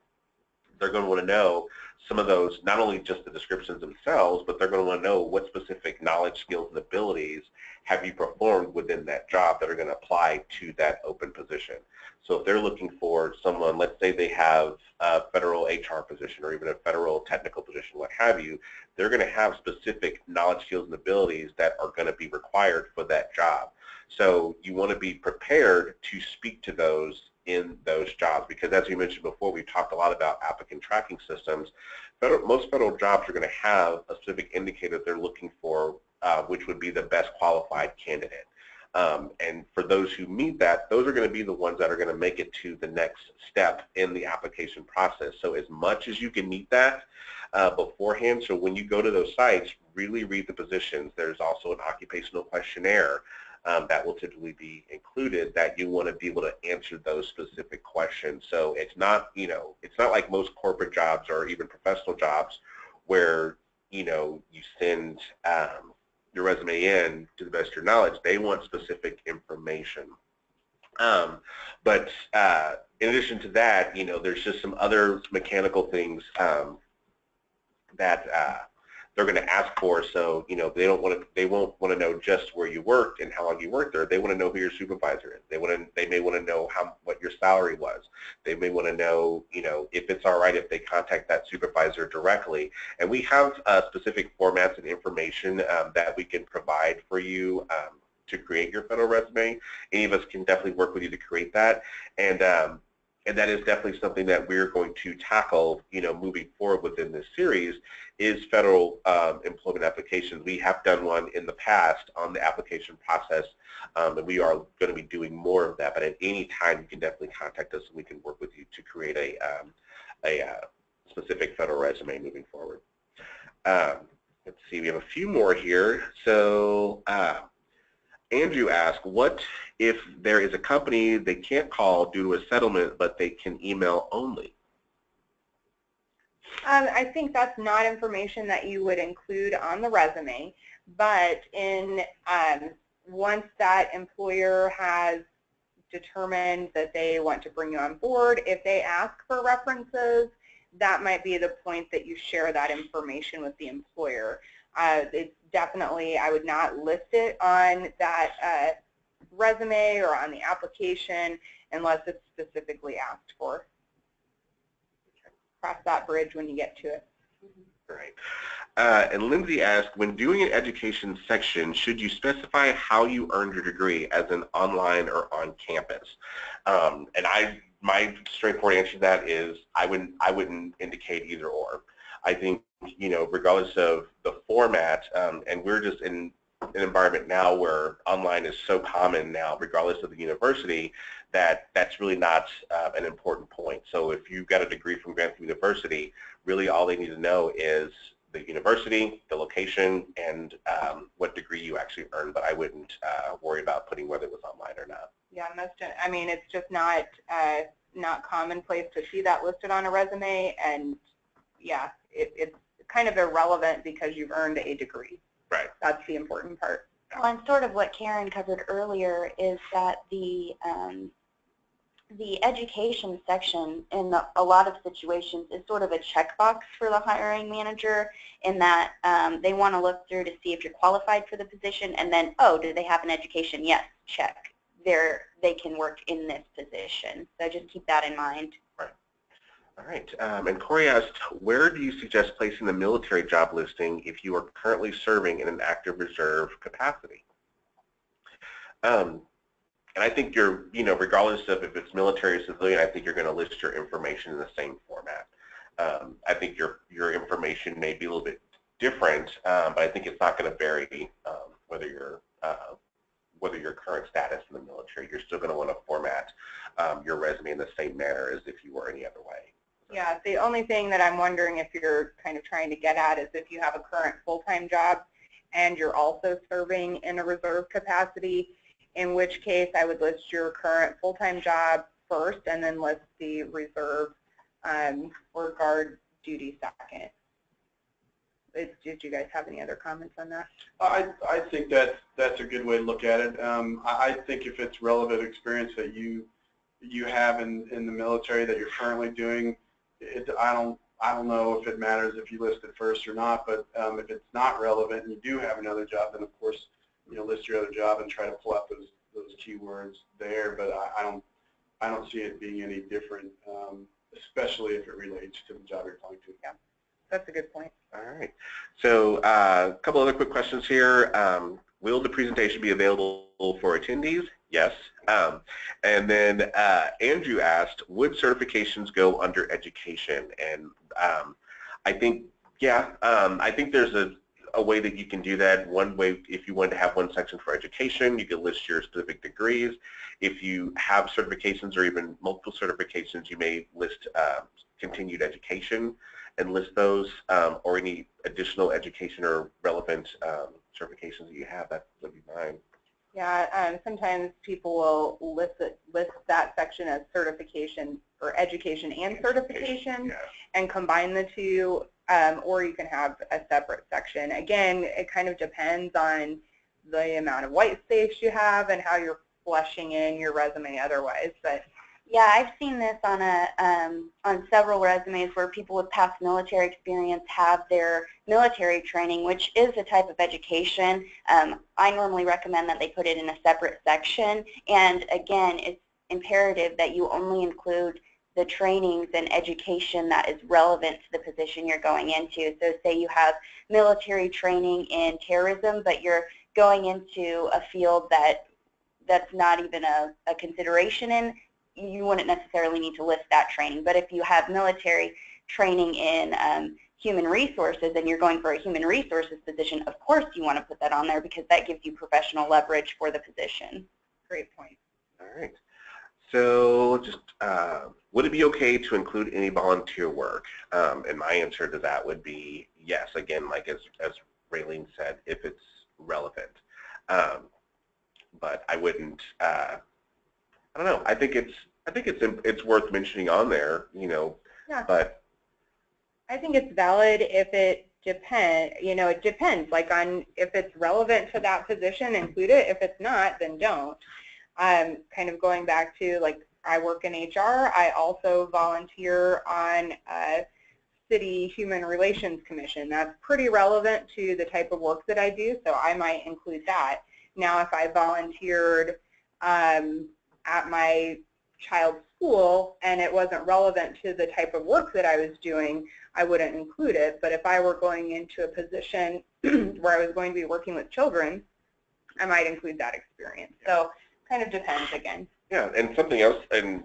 they're going to want to know some of those, not only just the descriptions themselves, but they're going to want to know what specific knowledge, skills, and abilities have you performed within that job that are going to apply to that open position. So if they're looking for someone, let's say they have a federal HR position or even a federal technical position, what have you, they're going to have specific knowledge, skills, and abilities that are going to be required for that job. So you want to be prepared to speak to those in those jobs because as we mentioned before, we talked a lot about applicant tracking systems. Federal, most federal jobs are going to have a specific indicator they're looking for, uh, which would be the best qualified candidate. Um, and for those who meet that, those are going to be the ones that are going to make it to the next step in the application process. So as much as you can meet that uh, beforehand, so when you go to those sites, really read the positions. There's also an occupational questionnaire um, that will typically be included that you want to be able to answer those specific questions. So it's not, you know, it's not like most corporate jobs or even professional jobs where, you know, you send um, your resume in to the best of your knowledge. They want specific information. Um, but uh, in addition to that, you know, there's just some other mechanical things um, that uh, they're going to ask for. So, you know, they don't want to, they won't want to know just where you worked and how long you worked there. They want to know who your supervisor is. They want to, they may want to know how, what your salary was. They may want to know, you know, if it's all right if they contact that supervisor directly. And we have uh, specific formats and information um, that we can provide for you um, to create your federal resume. Any of us can definitely work with you to create that. And um, and that is definitely something that we're going to tackle, you know, moving forward within this series, is federal um, employment applications. We have done one in the past on the application process, um, and we are going to be doing more of that. But at any time, you can definitely contact us, and we can work with you to create a um, a uh, specific federal resume moving forward. Um, let's see, we have a few more here. So. Uh, Andrew asked, what if there is a company they can't call due to a settlement, but they can email only? Um, I think that's not information that you would include on the resume, but in um, once that employer has determined that they want to bring you on board, if they ask for references, that might be the point that you share that information with the employer. Uh, it's definitely, I would not list it on that uh, resume or on the application unless it's specifically asked for. Cross that bridge when you get to it. Right. Uh, and Lindsay asked, when doing an education section, should you specify how you earned your degree, as in online or on campus? Um, and I, my straightforward answer to that is I wouldn't, I wouldn't indicate either or. I think, you know, regardless of the format, um, and we're just in an environment now where online is so common now, regardless of the university, that that's really not uh, an important point. So if you've got a degree from Grantham University, really all they need to know is the university, the location, and um, what degree you actually earned, but I wouldn't uh, worry about putting whether it was online or not. Yeah, most, I mean, it's just not, uh, not commonplace to see that listed on a resume, and yeah, it, it's kind of irrelevant because you've earned a degree. Right. That's the important part. Well, and sort of what Karen covered earlier is that the um, the education section in the, a lot of situations is sort of a checkbox for the hiring manager in that um, they want to look through to see if you're qualified for the position and then, oh, do they have an education? Yes, check. They're, they can work in this position. So just keep that in mind. All right. Um, and Corey asked, where do you suggest placing the military job listing if you are currently serving in an active reserve capacity? Um, and I think you're, you know, regardless of if it's military or civilian, I think you're going to list your information in the same format. Um, I think your your information may be a little bit different, um, but I think it's not going to vary um, whether you're uh, whether your current status in the military. You're still going to want to format um, your resume in the same manner as if you were any other way. Yeah, the only thing that I'm wondering if you're kind of trying to get at is if you have a current full-time job and you're also serving in a reserve capacity, in which case I would list your current full-time job first and then list the reserve um, or guard duty second. Did you guys have any other comments on that? I, I think that that's a good way to look at it. Um, I, I think if it's relevant experience that you you have in, in the military that you're currently doing, it, I don't I don't know if it matters if you list it first or not, but um, if it's not relevant and you do have another job, then of course you know, list your other job and try to pull out those those keywords there. But I, I don't I don't see it being any different, um, especially if it relates to the job you're applying to. Yeah, that's a good point. All right. So uh, a couple other quick questions here. Um, will the presentation be available for attendees? Yes. Um, and then uh, Andrew asked, would certifications go under education? And um, I think, yeah, um, I think there's a a way that you can do that. One way, if you wanted to have one section for education, you could list your specific degrees. If you have certifications or even multiple certifications, you may list uh, continued education and list those um, or any additional education or relevant um, certifications that you have. That would be fine. Yeah, um, sometimes people will list it, list that section as certification for education and certification Yeah. and combine the two um, or you can have a separate section. Again, it kind of depends on the amount of white space you have and how you're fleshing in your resume otherwise. But Yeah, I've seen this on a um, on several resumes where people with past military experience have their military training, which is a type of education. Um, I normally recommend that they put it in a separate section. And again, it's imperative that you only include the trainings and education that is relevant to the position you're going into. So say you have military training in terrorism, but you're going into a field that that's not even a, a consideration in, you wouldn't necessarily need to list that training. But if you have military training in um, human resources and you're going for a human resources position, of course you want to put that on there because that gives you professional leverage for the position. great point. All right. So just, uh, would it be okay to include any volunteer work? Um, and my answer to that would be yes. Again, like as, as Raylene said, if it's relevant. Um, but I wouldn't, uh, I don't know. I think it's, I think it's, it's worth mentioning on there, you know, Yeah. but I think it's valid if it depend, you know, it depends, like on if it's relevant to that position, include it. If it's not, then don't. Um, kind of going back to like I work in HR, I also volunteer on a city human relations commission. That's pretty relevant to the type of work that I do, so I might include that. Now, if I volunteered um, at my child's school and it wasn't relevant to the type of work that I was doing, I wouldn't include it. But if I were going into a position (clears throat) where I was going to be working with children, I might include that experience. So kind of depends again. Yeah, and something else, and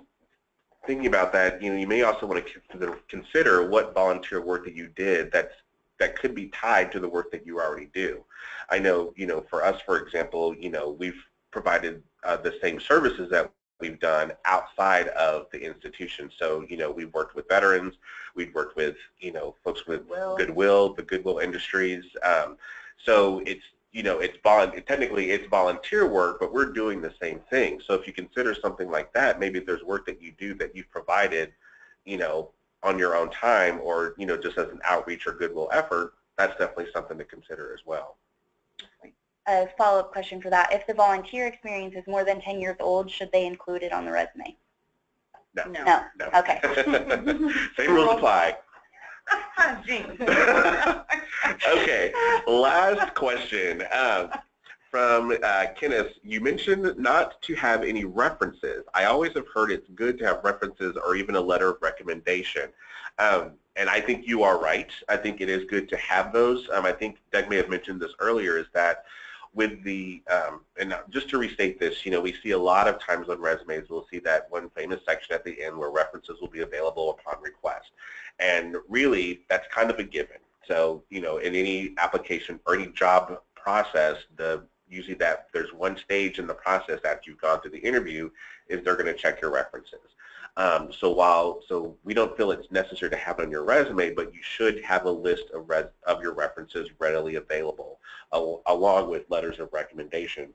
thinking about that, you know, you may also want to consider, consider what volunteer work that you did that's that could be tied to the work that you already do. I know, you know, for us, for example, you know, we've provided uh, the same services that we've done outside of the institution. So, you know, we've worked with veterans, we've worked with, you know, folks with Goodwill. Goodwill, the Goodwill Industries. Um, so it's, you know, it's vol technically it's volunteer work, but we're doing the same thing. So if you consider something like that, maybe there's work that you do that you've provided, you know, on your own time or, you know, just as an outreach or goodwill effort, that's definitely something to consider as well. A follow-up question for that. If the volunteer experience is more than 10 years old, should they include it on the resume? No. No. No. No. Okay. (laughs) Same rules apply. (laughs) (laughs) Okay, last question. Um, from uh, Kenneth, you mentioned not to have any references. I always have heard it's good to have references or even a letter of recommendation. Um, and I think you are right. I think it is good to have those. Um, I think Doug may have mentioned this earlier, is that with the, um, and just to restate this, you know, we see a lot of times on resumes, we'll see that one famous section at the end where references will be available upon request. And really, that's kind of a given. So, you know, in any application or any job process, the usually that there's one stage in the process after you've gone through the interview is they're going to check your references. Um, so while so we don't feel it's necessary to have it on your resume, but you should have a list of res, of your references readily available, al along with letters of recommendation.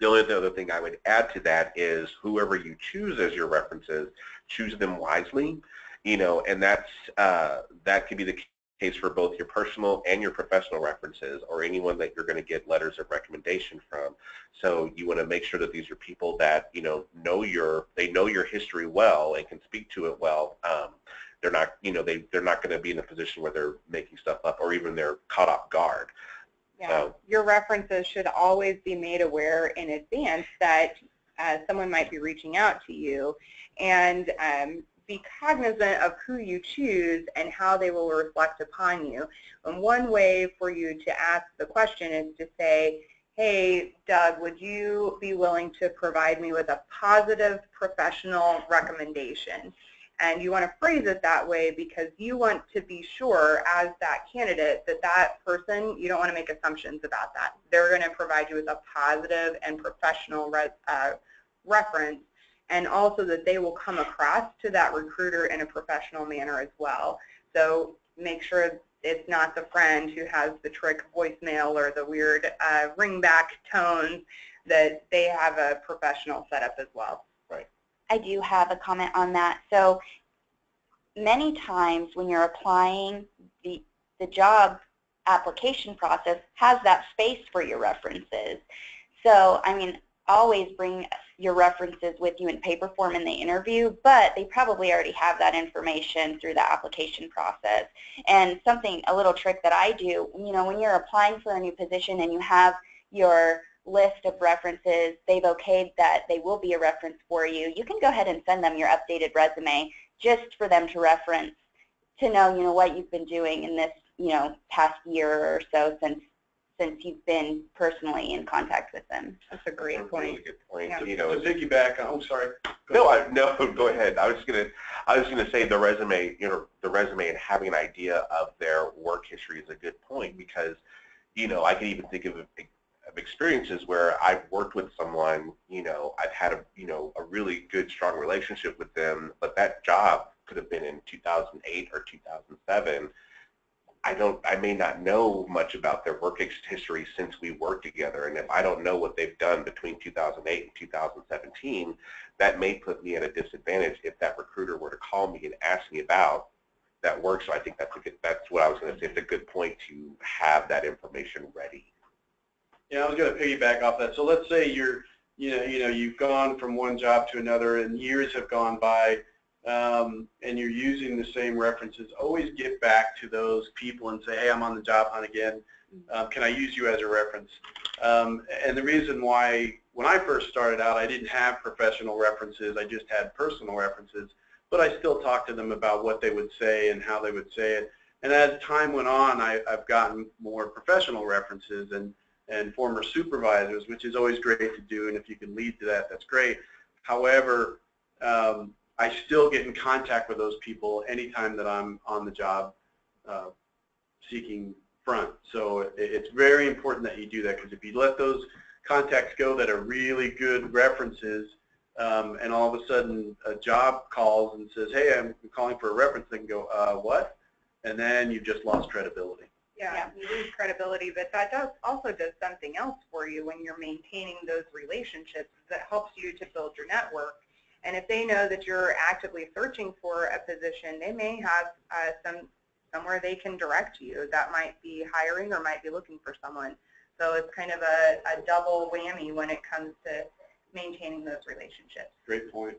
The only other thing I would add to that is whoever you choose as your references, choose them wisely, you know, and that's uh, that could be the case for both your personal and your professional references or anyone that you're going to get letters of recommendation from. So you want to make sure that these are people that, you know, know your, they know your history well and can speak to it well. Um, they're not, you know, they, they're not going to be in a position where they're making stuff up or even they're caught off guard. Yeah, So- your references should always be made aware in advance that uh, someone might be reaching out to you and um, be cognizant of who you choose and how they will reflect upon you. And one way for you to ask the question is to say, hey, Doug, would you be willing to provide me with a positive professional recommendation? And you want to phrase it that way because you want to be sure as that candidate that that person, you don't want to make assumptions about that. They're going to provide you with a positive and professional re uh, reference and also that they will come across to that recruiter in a professional manner as well. So make sure it's not the friend who has the trick voicemail or the weird uh, ringback tones, that they have a professional setup as well. Right. I do have a comment on that. So many times when you're applying, the, the job application process has that space for your references. So, I mean, always bring your references with you in paper form in the interview, but they probably already have that information through the application process. And something, a little trick that I do, you know, when you're applying for a new position and you have your list of references, they've okayed that they will be a reference for you, you can go ahead and send them your updated resume just for them to reference to know, you know, what you've been doing in this, you know, past year or so since since you've been personally in contact with them. That's a great That's a point. really good point. Yeah. You know, To piggyback, on- I'm sorry. Go No, ahead. I, no, (laughs) go ahead. I was just gonna, I was gonna say the resume, you know, the resume and having an idea of their work history is a good point because, you know, I can even think of, of experiences where I've worked with someone, you know, I've had a, you know, a really good, strong relationship with them, but that job could have been in 2008 or 2007. I don't, I may not know much about their work history since we worked together, and if I don't know what they've done between 2008 and 2017, that may put me at a disadvantage if that recruiter were to call me and ask me about that work. So I think that's a good, that's what I was going to say. It's a good point to have that information ready. Yeah, I was going to piggyback off that. So let's say you're, you know, you know, you've gone from one job to another, and years have gone by, um, and you're using the same references. Always get back to those people and say, hey, I'm on the job hunt again. Um, can I use you as a reference? Um, and the reason why, when I first started out, I didn't have professional references. I just had personal references. but I still talked to them about what they would say and how they would say it. And as time went on, I, I've gotten more professional references and, and former supervisors, which is always great to do, and if you can lead to that, that's great. However, um, I still get in contact with those people anytime that I'm on the job uh, seeking front. So it, it's very important that you do that because if you let those contacts go that are really good references um, and all of a sudden a job calls and says, hey, I'm calling for a reference, they can go, uh, what? And then you've just lost credibility. Yeah, you lose credibility, but that does also does something else for you when you're maintaining those relationships that helps you to build your network. And if they know that you're actively searching for a position, they may have uh, some somewhere they can direct you that might be hiring or might be looking for someone. So it's kind of a, a double whammy when it comes to maintaining those relationships. Great point.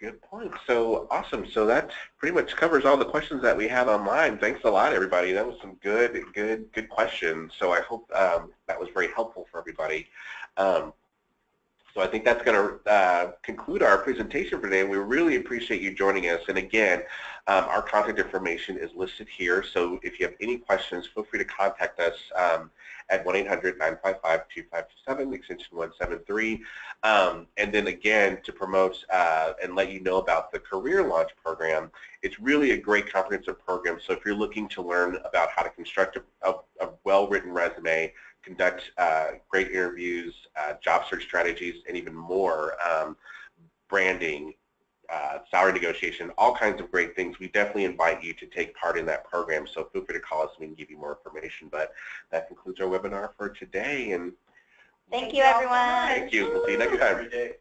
Good point. So awesome. So that pretty much covers all the questions that we had online. Thanks a lot, everybody. That was some good, good, good questions. So I hope um, that was very helpful for everybody. Um, so I think that's going to uh, conclude our presentation for today. We really appreciate you joining us. And again, um, our contact information is listed here. So if you have any questions, feel free to contact us um, at 1-800-955-2527, extension 173. Um, and then again, to promote uh, and let you know about the Career Launch Program, it's really a great comprehensive program. So if you're looking to learn about how to construct a, a, a well-written resume, conduct uh, great interviews, uh, job search strategies, and even more, um, branding, uh, salary negotiation, all kinds of great things. We definitely invite you to take part in that program. So feel free to call us and we can give you more information. But that concludes our webinar for today. And Thank you, everyone. thank you. We'll see you next time. Every day.